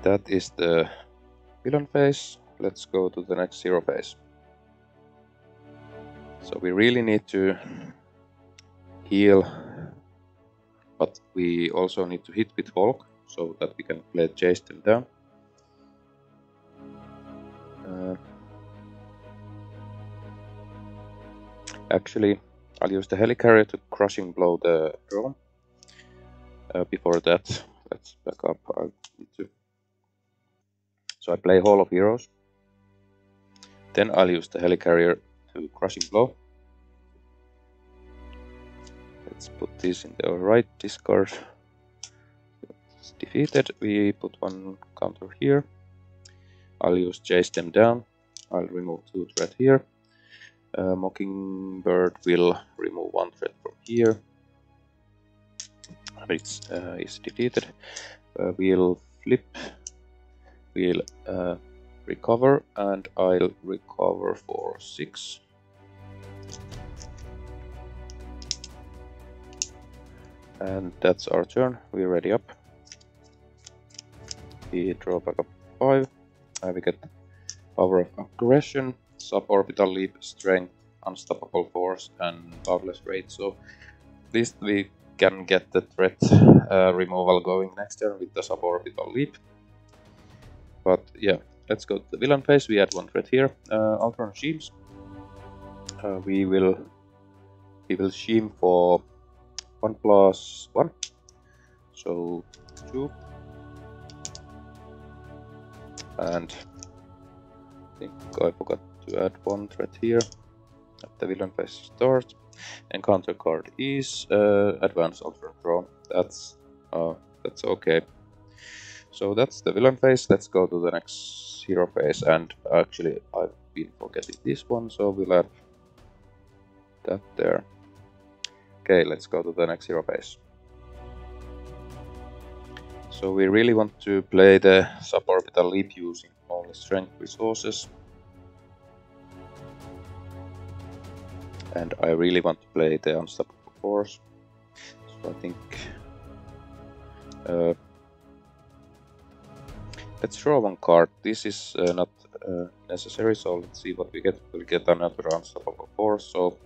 [SPEAKER 1] That is the villain phase. Let's go to the next hero phase. So we really need to heal, but we also need to hit with Hulk so that we can play chase them down. Uh, actually, I'll use the helicarrier to crushing blow the drone. Uh, before that, let's back up. I need to. So I play Hall of Heroes. Then I'll use the helicarrier to crushing blow. Let's put this in the right discard. It's defeated. We put one counter here. I'll use chase them down. I'll remove two threat here. Uh, Mockingbird will remove one threat from here. It's uh, is defeated. Uh, we'll flip. We'll uh, recover, and I'll recover for six. And that's our turn. We're ready up. We draw back up five. And we get power of aggression suborbital leap, strength, unstoppable force, and boundless rage. So at least we can get the threat uh, removal going next turn with the suborbital leap. But yeah, let's go to the villain phase. We add one threat here. Uh, Ultron Shields. Uh, we will we will scheme for one plus one. So two. And I think I forgot to add one threat here at the villain phase start. Encounter card is uh, Advanced Ultron Drone. That's uh, that's okay. So that's the villain phase. Let's go to the next hero phase. And actually, I've been forgetting this one, so we'll add that there. Okay, let's go to the next hero phase. So we really want to play the suborbital leap using only strength resources. and I really want to play the Unstoppable Force. So I think uh, let's draw one card. This is uh, not uh, necessary, so let's see what we get. We'll get another Unstoppable Force. So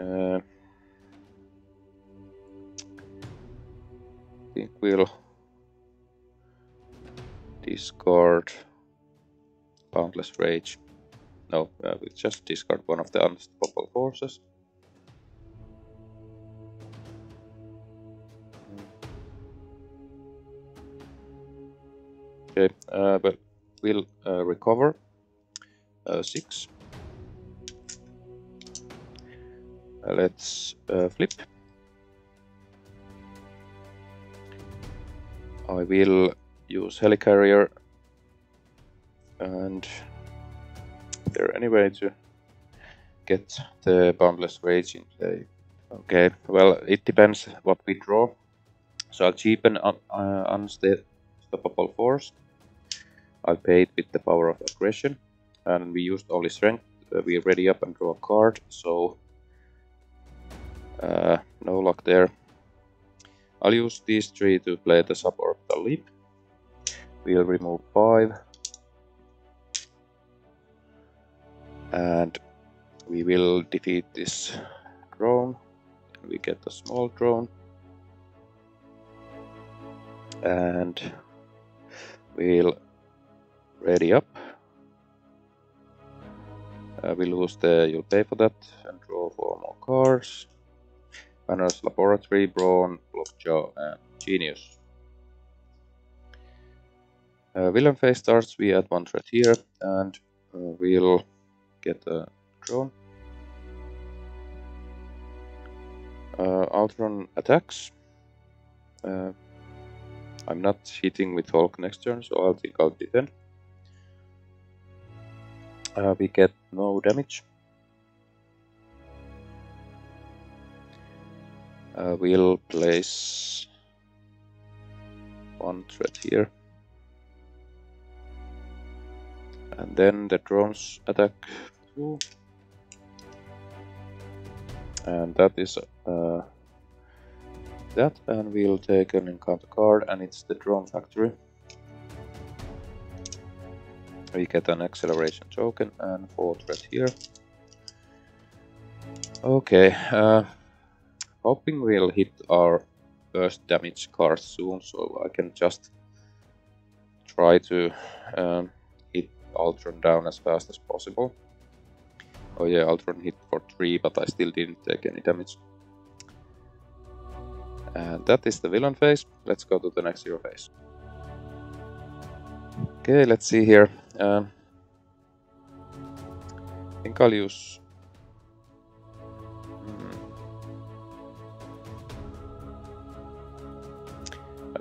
[SPEAKER 1] uh, I think we'll discard Boundless Rage. No, uh, we just discard one of the unstoppable forces. Okay, uh, but we'll uh, recover uh, 6. Let's uh, flip. I will use Helicarrier and there any way to get the boundless rage in play? Okay, well it depends what we draw. So I'll cheapen un uh, unstoppable force. I paid with the power of aggression and we used only strength. Uh, we ready up and draw a card, so uh, no luck there. I'll use these three to play the suborbital leap. We'll remove five. And we will defeat this drone. We get a small drone. And we'll ready up. Uh, we lose the, you'll pay for that and draw four more cards. Banner's Laboratory, Brawn, Lockjaw, and Genius. Uh, villain phase starts, we add one threat here, and uh, we'll get a drone. Uh, Ultron attacks. Uh, I'm not hitting with Hulk next turn, so I'll think I'll defend. Uh, we get no damage. Uh, we'll place one threat here. And then the drones attack two. And that is uh, that, and we'll take an encounter card, and it's the drone factory. We get an acceleration token and four threat here. Okay, uh, hoping we'll hit our first damage card soon, so I can just try to um, hit Ultron down as fast as possible. Oh yeah, Ultron hit for 3, but I still didn't take any damage. And that is the villain phase. Let's go to the next hero phase. Okay, let's see here. Um, I think I'll use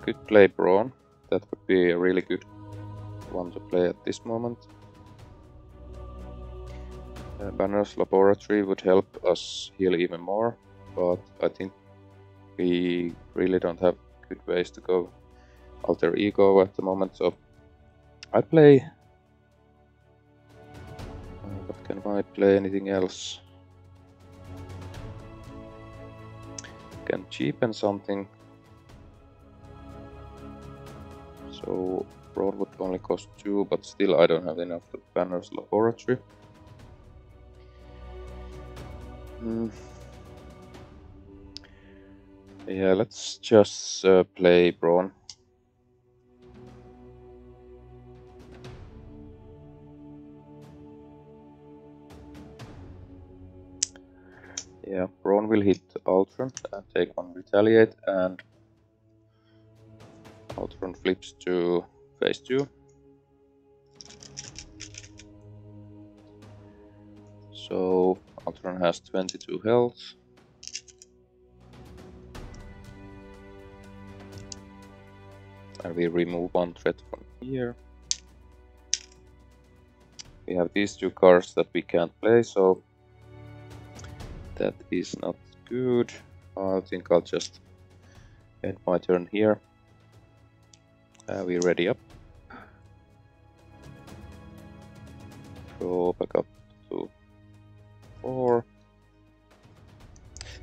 [SPEAKER 1] could play Brawn. That would be a really good one to play at this moment. Uh, Banner's Laboratory would help us heal even more, but I think we really don't have good ways to go alter ego at the moment, so I play... Uh, but can I play anything else? Can cheapen something So Brawn would only cost 2, but still I don't have enough to Banner's Laboratory. Mm. Yeah, let's just uh, play Brawn. Yeah, Brawn will hit Ultron and take one Retaliate and Ultron flips to phase 2. So Ultron has 22 health. And we remove one threat from here. We have these two cards that we can't play, so that is not good. I think I'll just end my turn here. Are we ready up? Go back up to 4.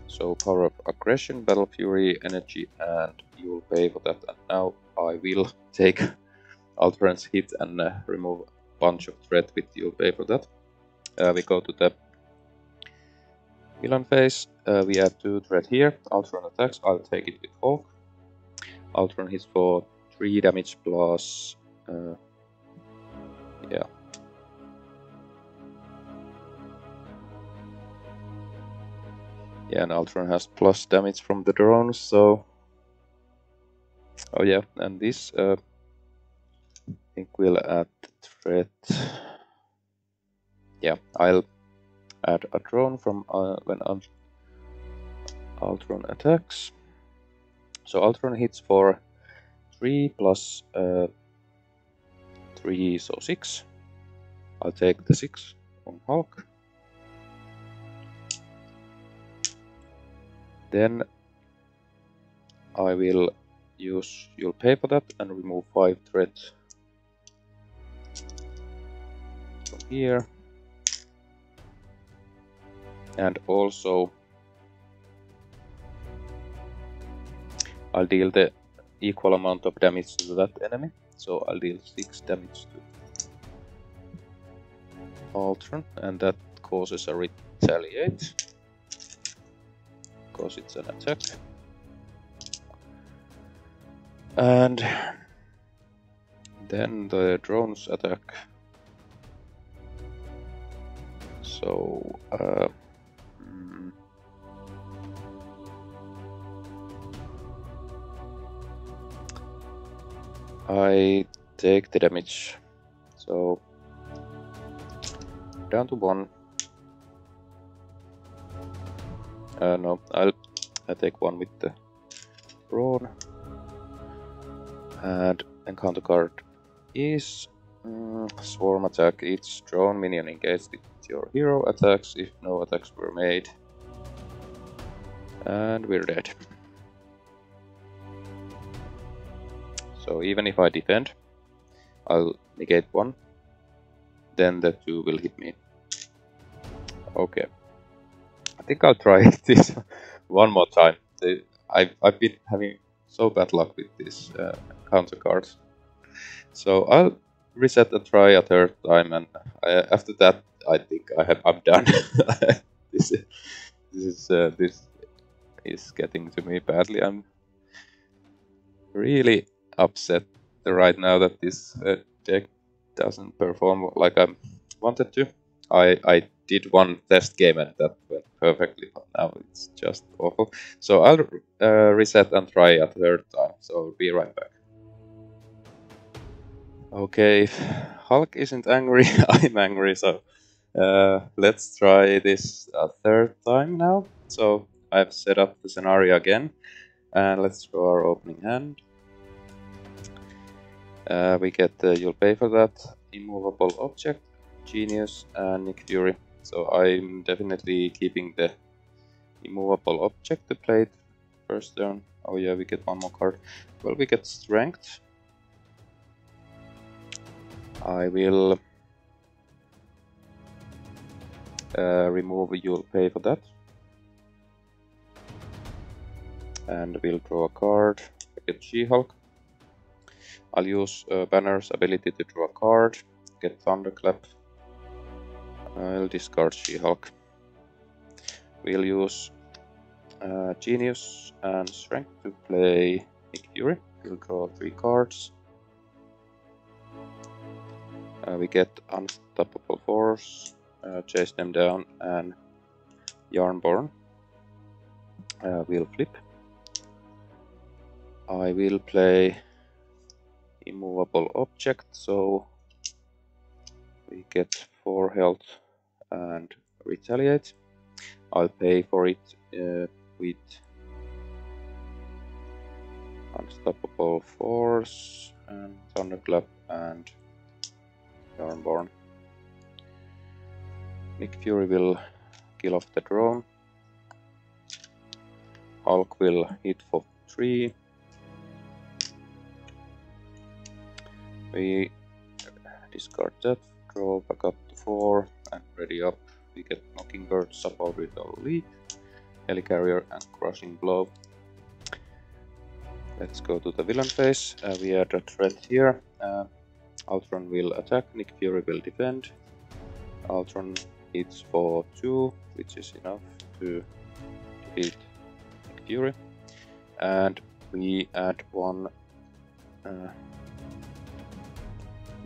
[SPEAKER 1] So power of aggression, battle fury, energy, and you will pay for that. And now I will take Ultron's hit and uh, remove a bunch of threat with you'll pay for that. Uh, we go to the villain phase. Uh, we have two threat here. Ultron attacks. I'll take it with Hulk. Ultron hits for 3 damage plus uh, yeah. Yeah, and Ultron has plus damage from the drones, so... Oh yeah, and this, uh, I think we'll add threat. Yeah, I'll add a drone from uh, when Ultron attacks. So Ultron hits for 3 plus, uh, 3, so 6. I'll take the 6 on Hulk. Then I will use, you'll pay for that and remove 5 threat from here. And also I'll deal the equal amount of damage to that enemy. So I'll deal 6 damage to Ultron and that causes a retaliate because it's an attack. And then the drones attack. So, uh, I take the damage. So, down to one. Uh, no, I'll I take one with the brawn. And encounter card is mm, swarm attack. Each drone minion engaged with your hero attacks if no attacks were made. And we're dead. So even if I defend, I'll negate one, then the two will hit me. Okay. I think I'll try this one more time. I've, I've been having so bad luck with these uh, counter cards. So I'll reset and try a third time, and I, after that, I think I have I'm done. this is this is uh, this is getting to me badly. I'm really upset right now that this uh, deck doesn't perform like I wanted to. I I did one test game and that went perfectly, but now it's just awful. So I'll uh, reset and try a third time, so I'll be right back. Okay, if Hulk isn't angry, I'm angry, so uh, let's try this a third time now. So I've set up the scenario again, and let's draw our opening hand. Uh, we get, uh, you'll pay for that, immovable object, Genius, and Nick Fury. So I'm definitely keeping the immovable object to play it first turn. Oh yeah, we get one more card. Well, we get strength. I will uh, remove, you'll pay for that. And we'll draw a card, I get She-Hulk. I'll use uh, Banner's ability to draw a card, get Thunderclap, I'll discard She-Hulk. We'll use uh, Genius and Strength to play Nick Fury. We'll draw three cards. Uh, we get Unstoppable Force, uh, Chase them down, and Jarnbjorn. Uh, we'll flip. I will play Immovable Object, so we get 4 health and retaliate. I'll pay for it uh, with Unstoppable Force and Thunderclap and Jarnbjorn. Nick Fury will kill off the drone. Hulk will hit for 3. We discard that, draw back up to 4 and ready up. We get Mockingbird, Suborbital leap, Helicarrier and Crushing Blow. Let's go to the villain phase. Uh, we add a threat here. Uh, Ultron will attack, Nick Fury will defend. Ultron hits for 2, which is enough to defeat Nick Fury. And we add one uh,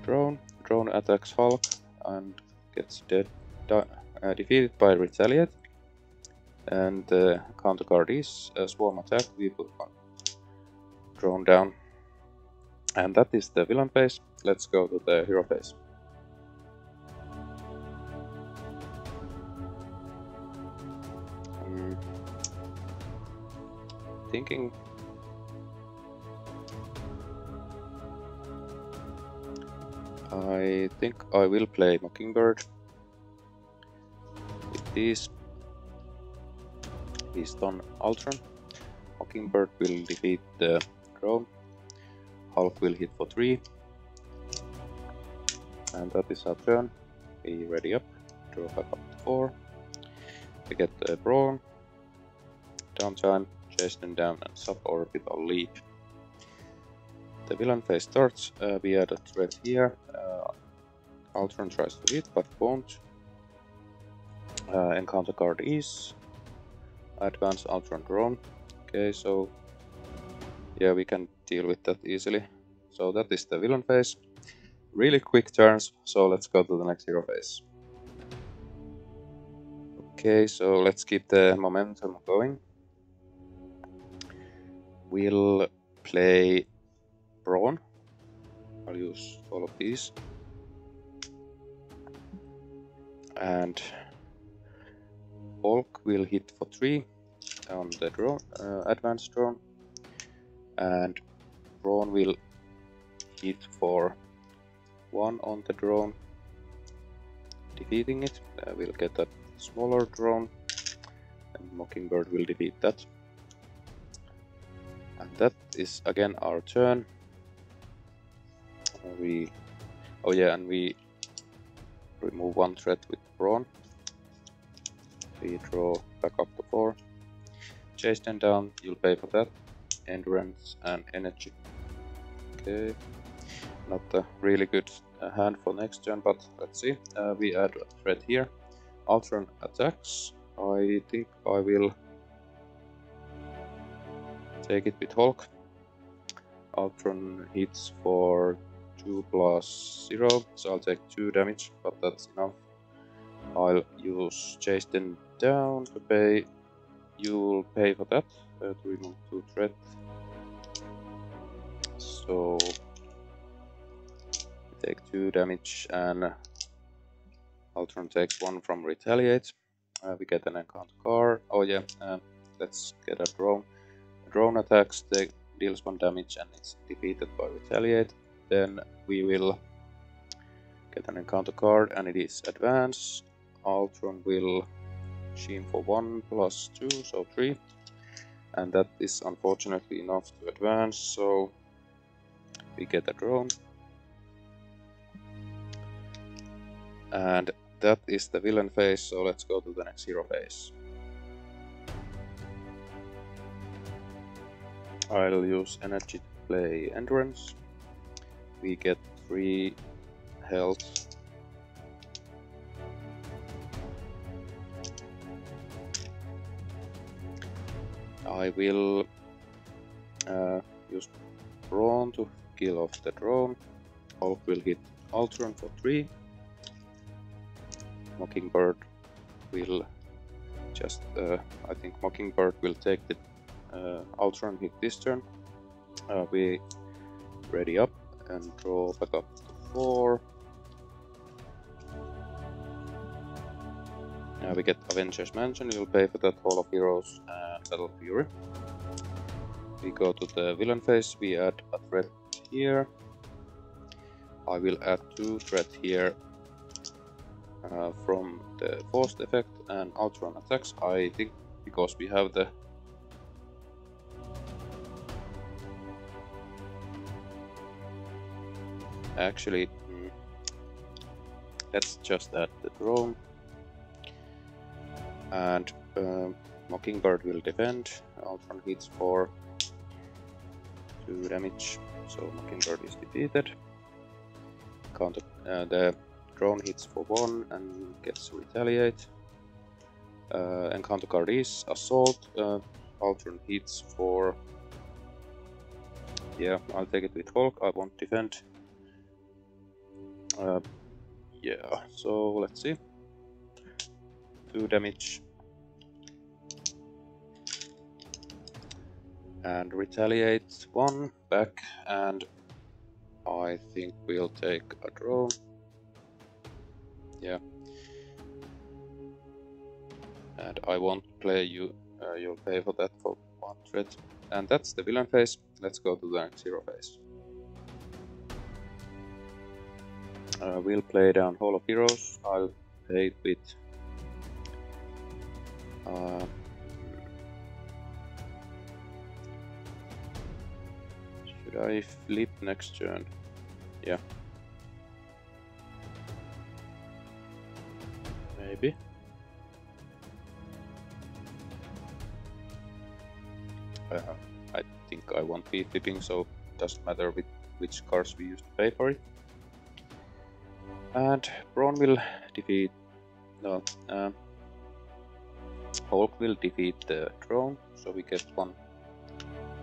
[SPEAKER 1] drone. Drone attacks Hulk and gets dead, uh, defeated by Retaliate. And the counter card is a swarm attack. We put one drone down. And that is the villain phase. Let's go to the hero phase. Um, thinking I think I will play Mockingbird with these. Piston Ultron. Mockingbird will defeat the drone. Hulk will hit for 3. And that is our turn. Be ready up. Draw back up to 4. We get the Brawn. Downtime, chase them down and suborbital leap. The villain phase starts. Uh, we add a threat here. Uh, Ultron tries to hit but won't. Uh, encounter card is advance Ultron drone. Okay, so yeah, we can deal with that easily. So that is the villain phase. Really quick turns, so let's go to the next hero phase. Okay, so let's keep the momentum going. We'll play Brawn. I'll use all of these. And Hulk will hit for 3 on the drone, uh, advanced drone. And Brawn will hit for 1 on the drone. Defeating it, uh, we'll get a smaller drone. And Mockingbird will defeat that. And that is again our turn we oh yeah and we remove one threat with brawn. We draw back up to four. Chase them down you'll pay for that. Endurance and energy. Okay. Not a really good uh, hand for next turn but let's see. Uh, we add a threat here. Ultron attacks. I think I will take it with Hulk. Ultron hits for 2 plus 0, so I'll take 2 damage, but that's enough. I'll use chase them down to pay. You'll pay for that uh, to remove 2 threat. So take 2 damage and Ultron takes 1 from Retaliate. Uh, we get an encounter card. Oh yeah, uh, let's get a drone. drone attacks, take, deals 1 damage and it's defeated by Retaliate then we will get an encounter card and it is advance. Ultron will scheme for 1 plus 2, so 3. And that is unfortunately enough to advance, so we get a drone. And that is the villain phase, so let's go to the next hero phase. I'll use energy to play endurance we get 3 health. I will uh, use Brawn to kill off the drone. Hulk will hit Ultron for 3. Mockingbird will just, uh, I think Mockingbird will take the uh, Ultron hit this turn. Uh, we ready up and draw back up to 4. Now we get Avengers Mansion, you'll pay for that Hall of Heroes and Battle Fury. We go to the villain phase, we add a threat here. I will add two threat here uh, from the forced effect and Ultron attacks. I think because we have the actually mm, let's just add the drone. And um, Mockingbird will defend. Ultron hits for 2 damage so Mockingbird is defeated. Counter, uh, the drone hits for 1 and gets retaliate. Uh, encounter card is assault uh, Ultron hits for yeah I'll take it with Hulk. I won't defend Uh, yeah, so let's see. 2 damage. And retaliate 1 back and I think we'll take a draw. Yeah. And I won't play you, uh, you'll pay for that for one threat. And that's the villain phase. Let's go to the next hero phase. Uh, we'll play down Hall of Heroes. I'll play it with uh, should I flip next turn? Yeah. Maybe. Uh, I think I won't be flipping, so it doesn't matter which cards we use to pay for it. And Brawn will defeat... No, um, Hulk will defeat the drone, so we get one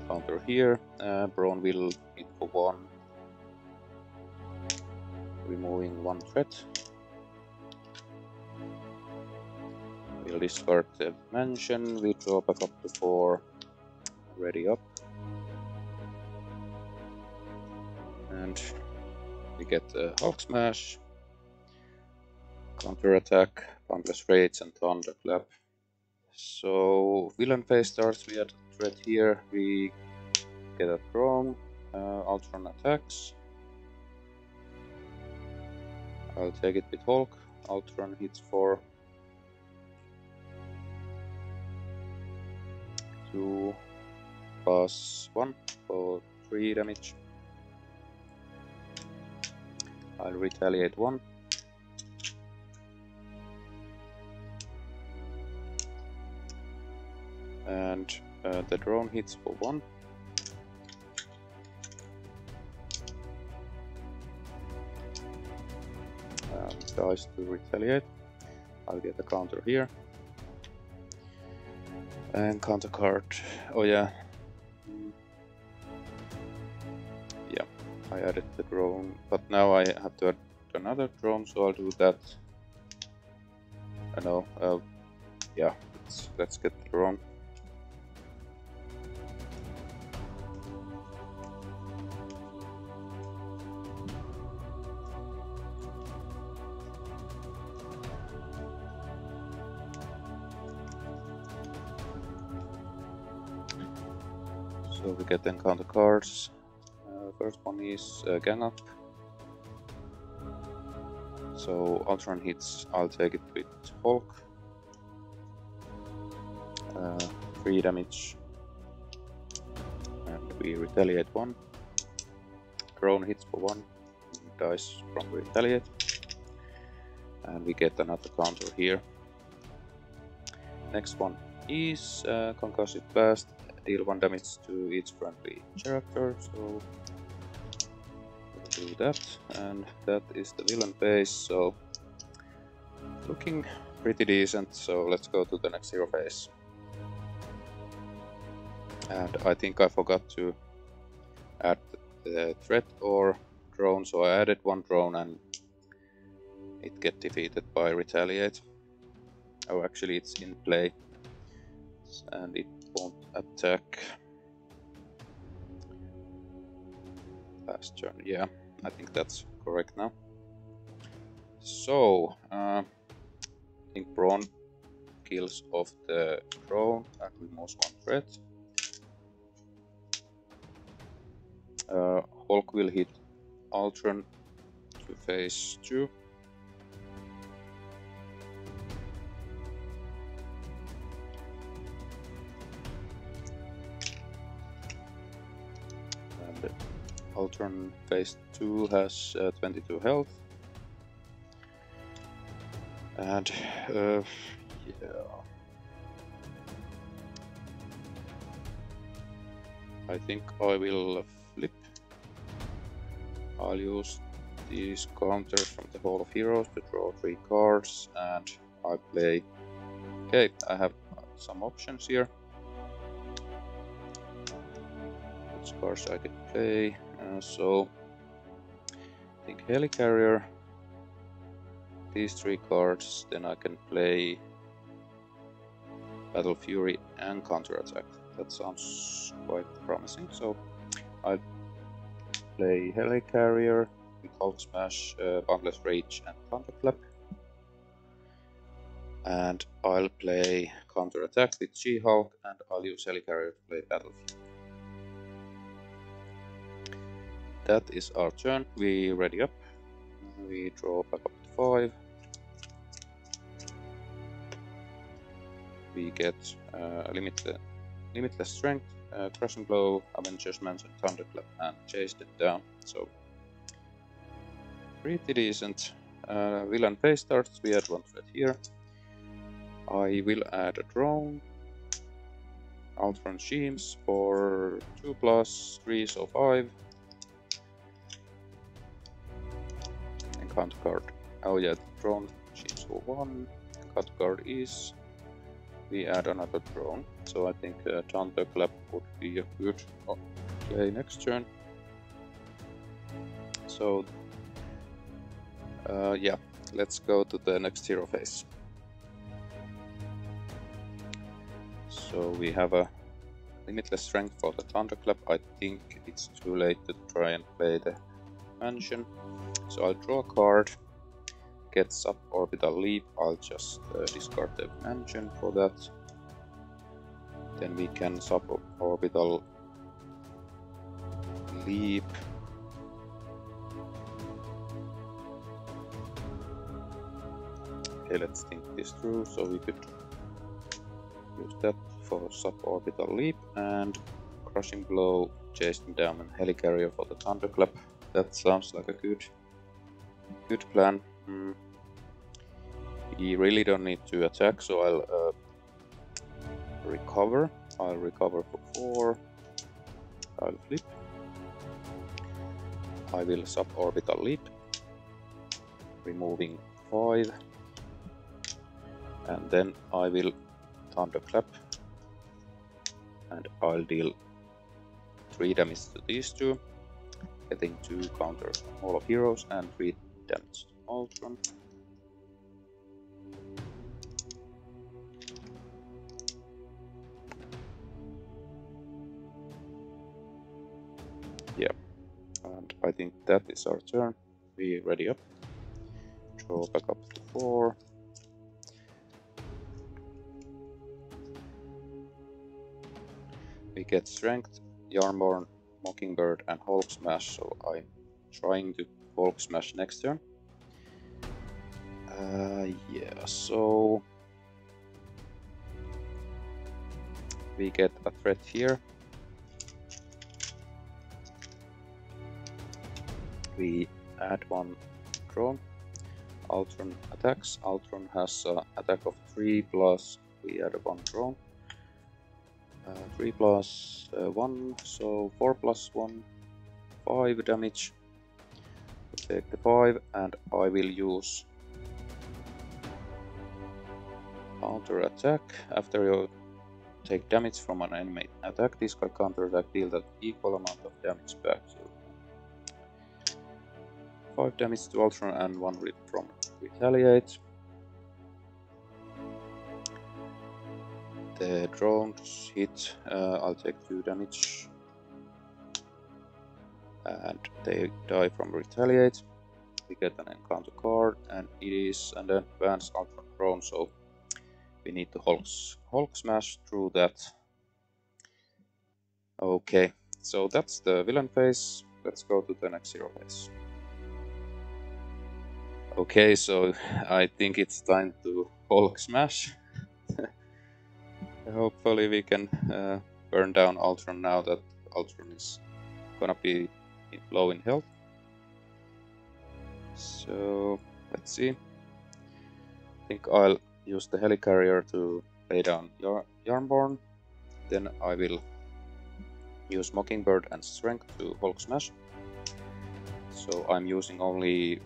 [SPEAKER 1] counter here. Uh, Brawn will hit for one, removing one threat. We'll discard the mansion, we draw back up to four, ready up. And we get the Hulk Smash, counter attack, Boundless Rage and Thunderclap. So villain phase starts, we had threat here, we get a drone, uh, Ultron attacks. I'll take it with Hulk, Ultron hits for 2 plus 1 for 3 damage. I'll retaliate 1. And uh, the drone hits for one. Um, dies to retaliate. I'll get a counter here. And counter card. Oh yeah. Yeah, I added the drone, but now I have to add another drone, so I'll do that. I know. Uh, yeah, let's, let's get the drone. Get encounter cards. Uh, first one is uh, Up. So Ultron hits, I'll take it with Hulk. Uh, 3 damage. And we retaliate 1. Drone hits for 1. Dies from retaliate. And we get another counter here. Next one is uh, Concussive Blast deal 1 damage to each friendly character, so we'll do that. And that is the villain base, so looking pretty decent, so let's go to the next hero phase. And I think I forgot to add the threat or drone, so I added one drone and it get defeated by retaliate. Oh, actually it's in play and it attack. Last turn, yeah, I think that's correct now. So, uh, I think Brawn kills off the drone and removes one threat. Uh, Hulk will hit Ultron to phase 2. Ultron phase 2 has uh, 22 health. And, uh, yeah. I think I will flip. I'll use these counters from the Hall of Heroes to draw three cards and I play. Okay, I have some options here. Which cards I can play? Uh, so I think helicarrier these three cards, then I can play Battle Fury and counterattack. That sounds quite promising. So I'll play Helicarrier Hulk Smash, uh, Boundless Rage, and Thunderclap. And I'll play counterattack with She-Hulk, and I'll use Helicarrier to play Battle That is our turn. We ready up. We draw back up to 5. We get uh, limitless, limitless strength, uh, crushing blow, Avengers Mansion, thunderclap, and chased it down. So pretty decent. Uh, villain phase starts. We add one threat here. I will add a drone. Ultron Schemes for 2 plus 3, so 5. Encounter card. Oh yeah, drone Schemes for 1. Encounter card is we add another drone. So I think uh, Thunderclap would be a good play next turn. So uh, yeah, let's go to the next hero phase. So we have a limitless strength for the Thunderclap. I think it's too late to try and play the mansion. So I'll draw a card get suborbital leap, I'll just uh, discard the mansion for that. Then we can suborbital leap. Okay, let's think this through. So we could use that for suborbital leap and crushing blow, chasing down and helicarrier for the thunderclap. That sounds like a good good plan. Mm. We really don't need to attack, so I'll uh, recover. I'll recover for 4. I'll flip. I will suborbital leap, removing 5. And then I will thunderclap. And I'll deal 3 damage to these two, getting 2 counter Hall of Heroes and 3 damage to Ultron. Yeah, and I think that is our turn. We ready up. Draw back up to 4. We get Strength, Jarnbjorn, Mockingbird and Hulk Smash, so I'm trying to Hulk Smash next turn. Uh, yeah, so we get a threat here. We add one drone. Ultron attacks. Ultron has an attack of 3 plus we add one drone. Uh, 3 plus, uh, 1, so 4 plus 1, 5 damage. Take the 5 and I will use counter attack. After you take damage from an enemy attack, this card counter attack deal that equal amount of damage back. So 5 damage to Ultron and 1 from Retaliate. The drones hit, uh, I'll take 2 damage. And they die from Retaliate. We get an encounter card and it is an advanced Ultron drone, so we need to Hulk, Hulk smash through that. Okay, so that's the villain phase. Let's go to the next hero phase. Okay, so I think it's time to Hulk smash. Hopefully we can uh, burn down Ultron now that Ultron is gonna be low in health. So let's see. I think I'll use the helicarrier to lay down Yar Jarnbjorn. Then I will use Mockingbird and Strength to Hulk Smash. So I'm using only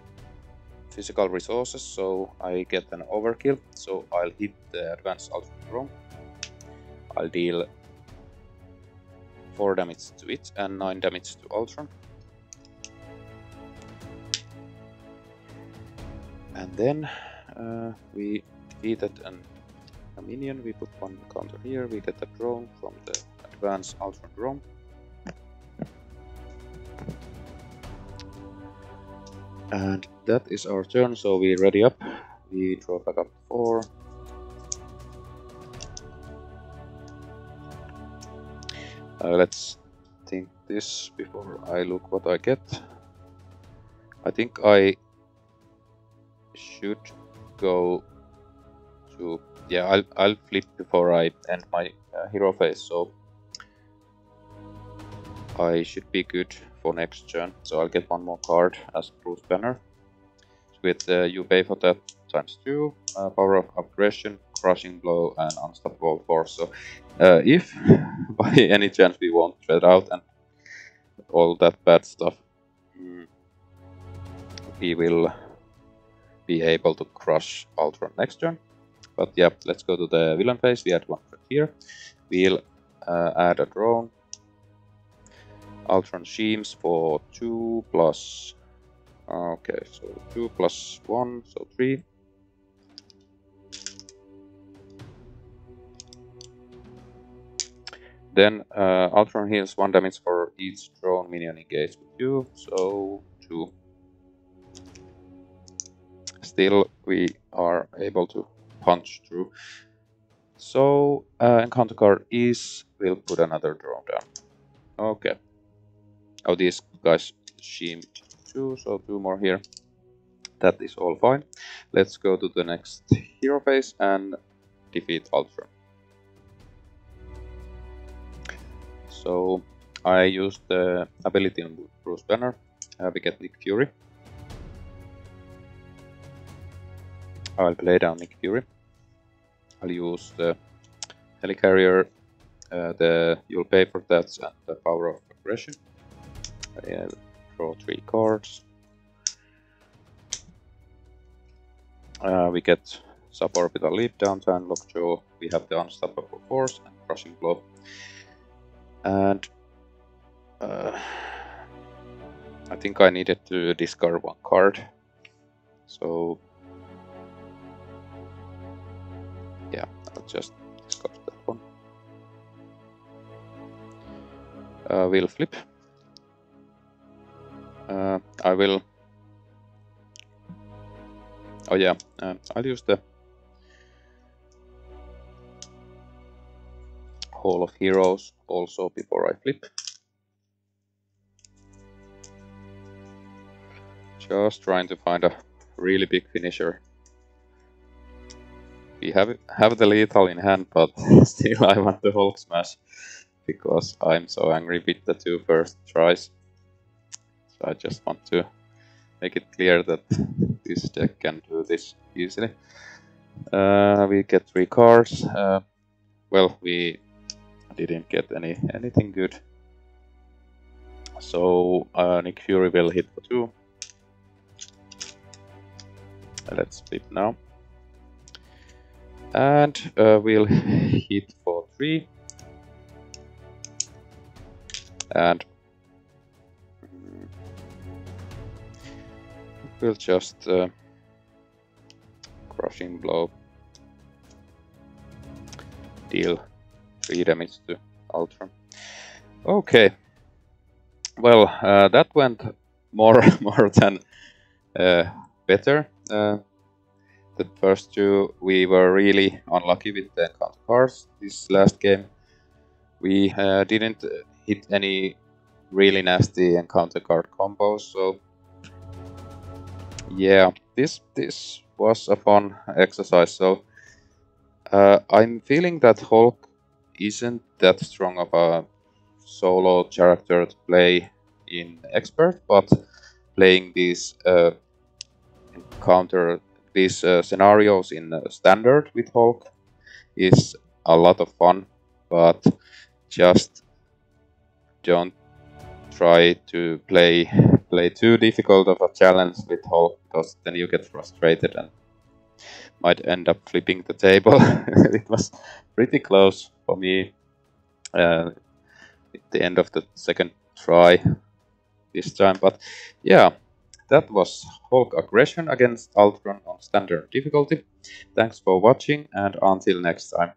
[SPEAKER 1] physical resources, so I get an overkill. So I'll hit the Advanced Ultron Drone. I'll deal 4 damage to it and 9 damage to Ultron. And then uh, we defeated an, a minion, we put one counter here, we get a drone from the advanced Ultron drone. And that is our turn, so we ready up. We draw back up 4. Uh, let's think this before I look what I get. I think I should go to yeah I'll, I'll flip before I end my uh, hero phase so I should be good for next turn. So I'll get one more card as Bruce Banner. With uh, you pay for that times 2 uh, power of aggression crushing blow and unstoppable force. So uh, if by any chance we won't tread out and all that bad stuff mm, we will be able to crush Ultron next turn. But yeah, let's go to the villain phase. We add one here. We'll uh, add a drone. Ultron Schemes for 2 plus... Okay, so 2 plus 1, so 3. Then uh, Ultron heals 1 damage for each drone minion engaged with you, so 2 still we are able to punch through. So uh, encounter card is, we'll put another drone down. Okay. Oh, these guys seemed two, so two more here. That is all fine. Let's go to the next hero phase and defeat Ultron. So I used the ability on Bruce Banner. Uh, we get Nick Fury. I'll play down Nick Fury. I'll use the Helicarrier, uh, the you'll pay for that and the power of aggression. I'll draw three cards. Uh, we get suborbital leap down downtown, lockjaw. We have the unstoppable force and crushing blow. And uh, I think I needed to discard one card. So I'll just discard that one. Uh, we'll flip. Uh, I will. Oh yeah, uh, I'll use the Hall of Heroes also before I flip. Just trying to find a really big finisher we have have the lethal in hand, but still I want the Hulk smash because I'm so angry with the two first tries. So I just want to make it clear that this deck can do this easily. Uh, we get three cards. Uh, well, we didn't get any anything good. So uh, Nick Fury will hit for two. Let's flip now and uh, we'll hit for three and we'll just uh, crushing blow deal three damage to Ultron. Okay, well uh, that went more more than uh, better. The first two, we were really unlucky with the encounter cards. This last game, we uh, didn't hit any really nasty encounter card combos, so yeah, this this was a fun exercise. So uh, I'm feeling that Hulk isn't that strong of a solo character to play in expert, but playing these uh, encounter these uh, scenarios in uh, standard with Hulk is a lot of fun, but just don't try to play play too difficult of a challenge with Hulk because then you get frustrated and might end up flipping the table. it was pretty close for me uh, at the end of the second try this time, but yeah, that was Hulk Aggression against Ultron on standard difficulty. Thanks for watching and until next time.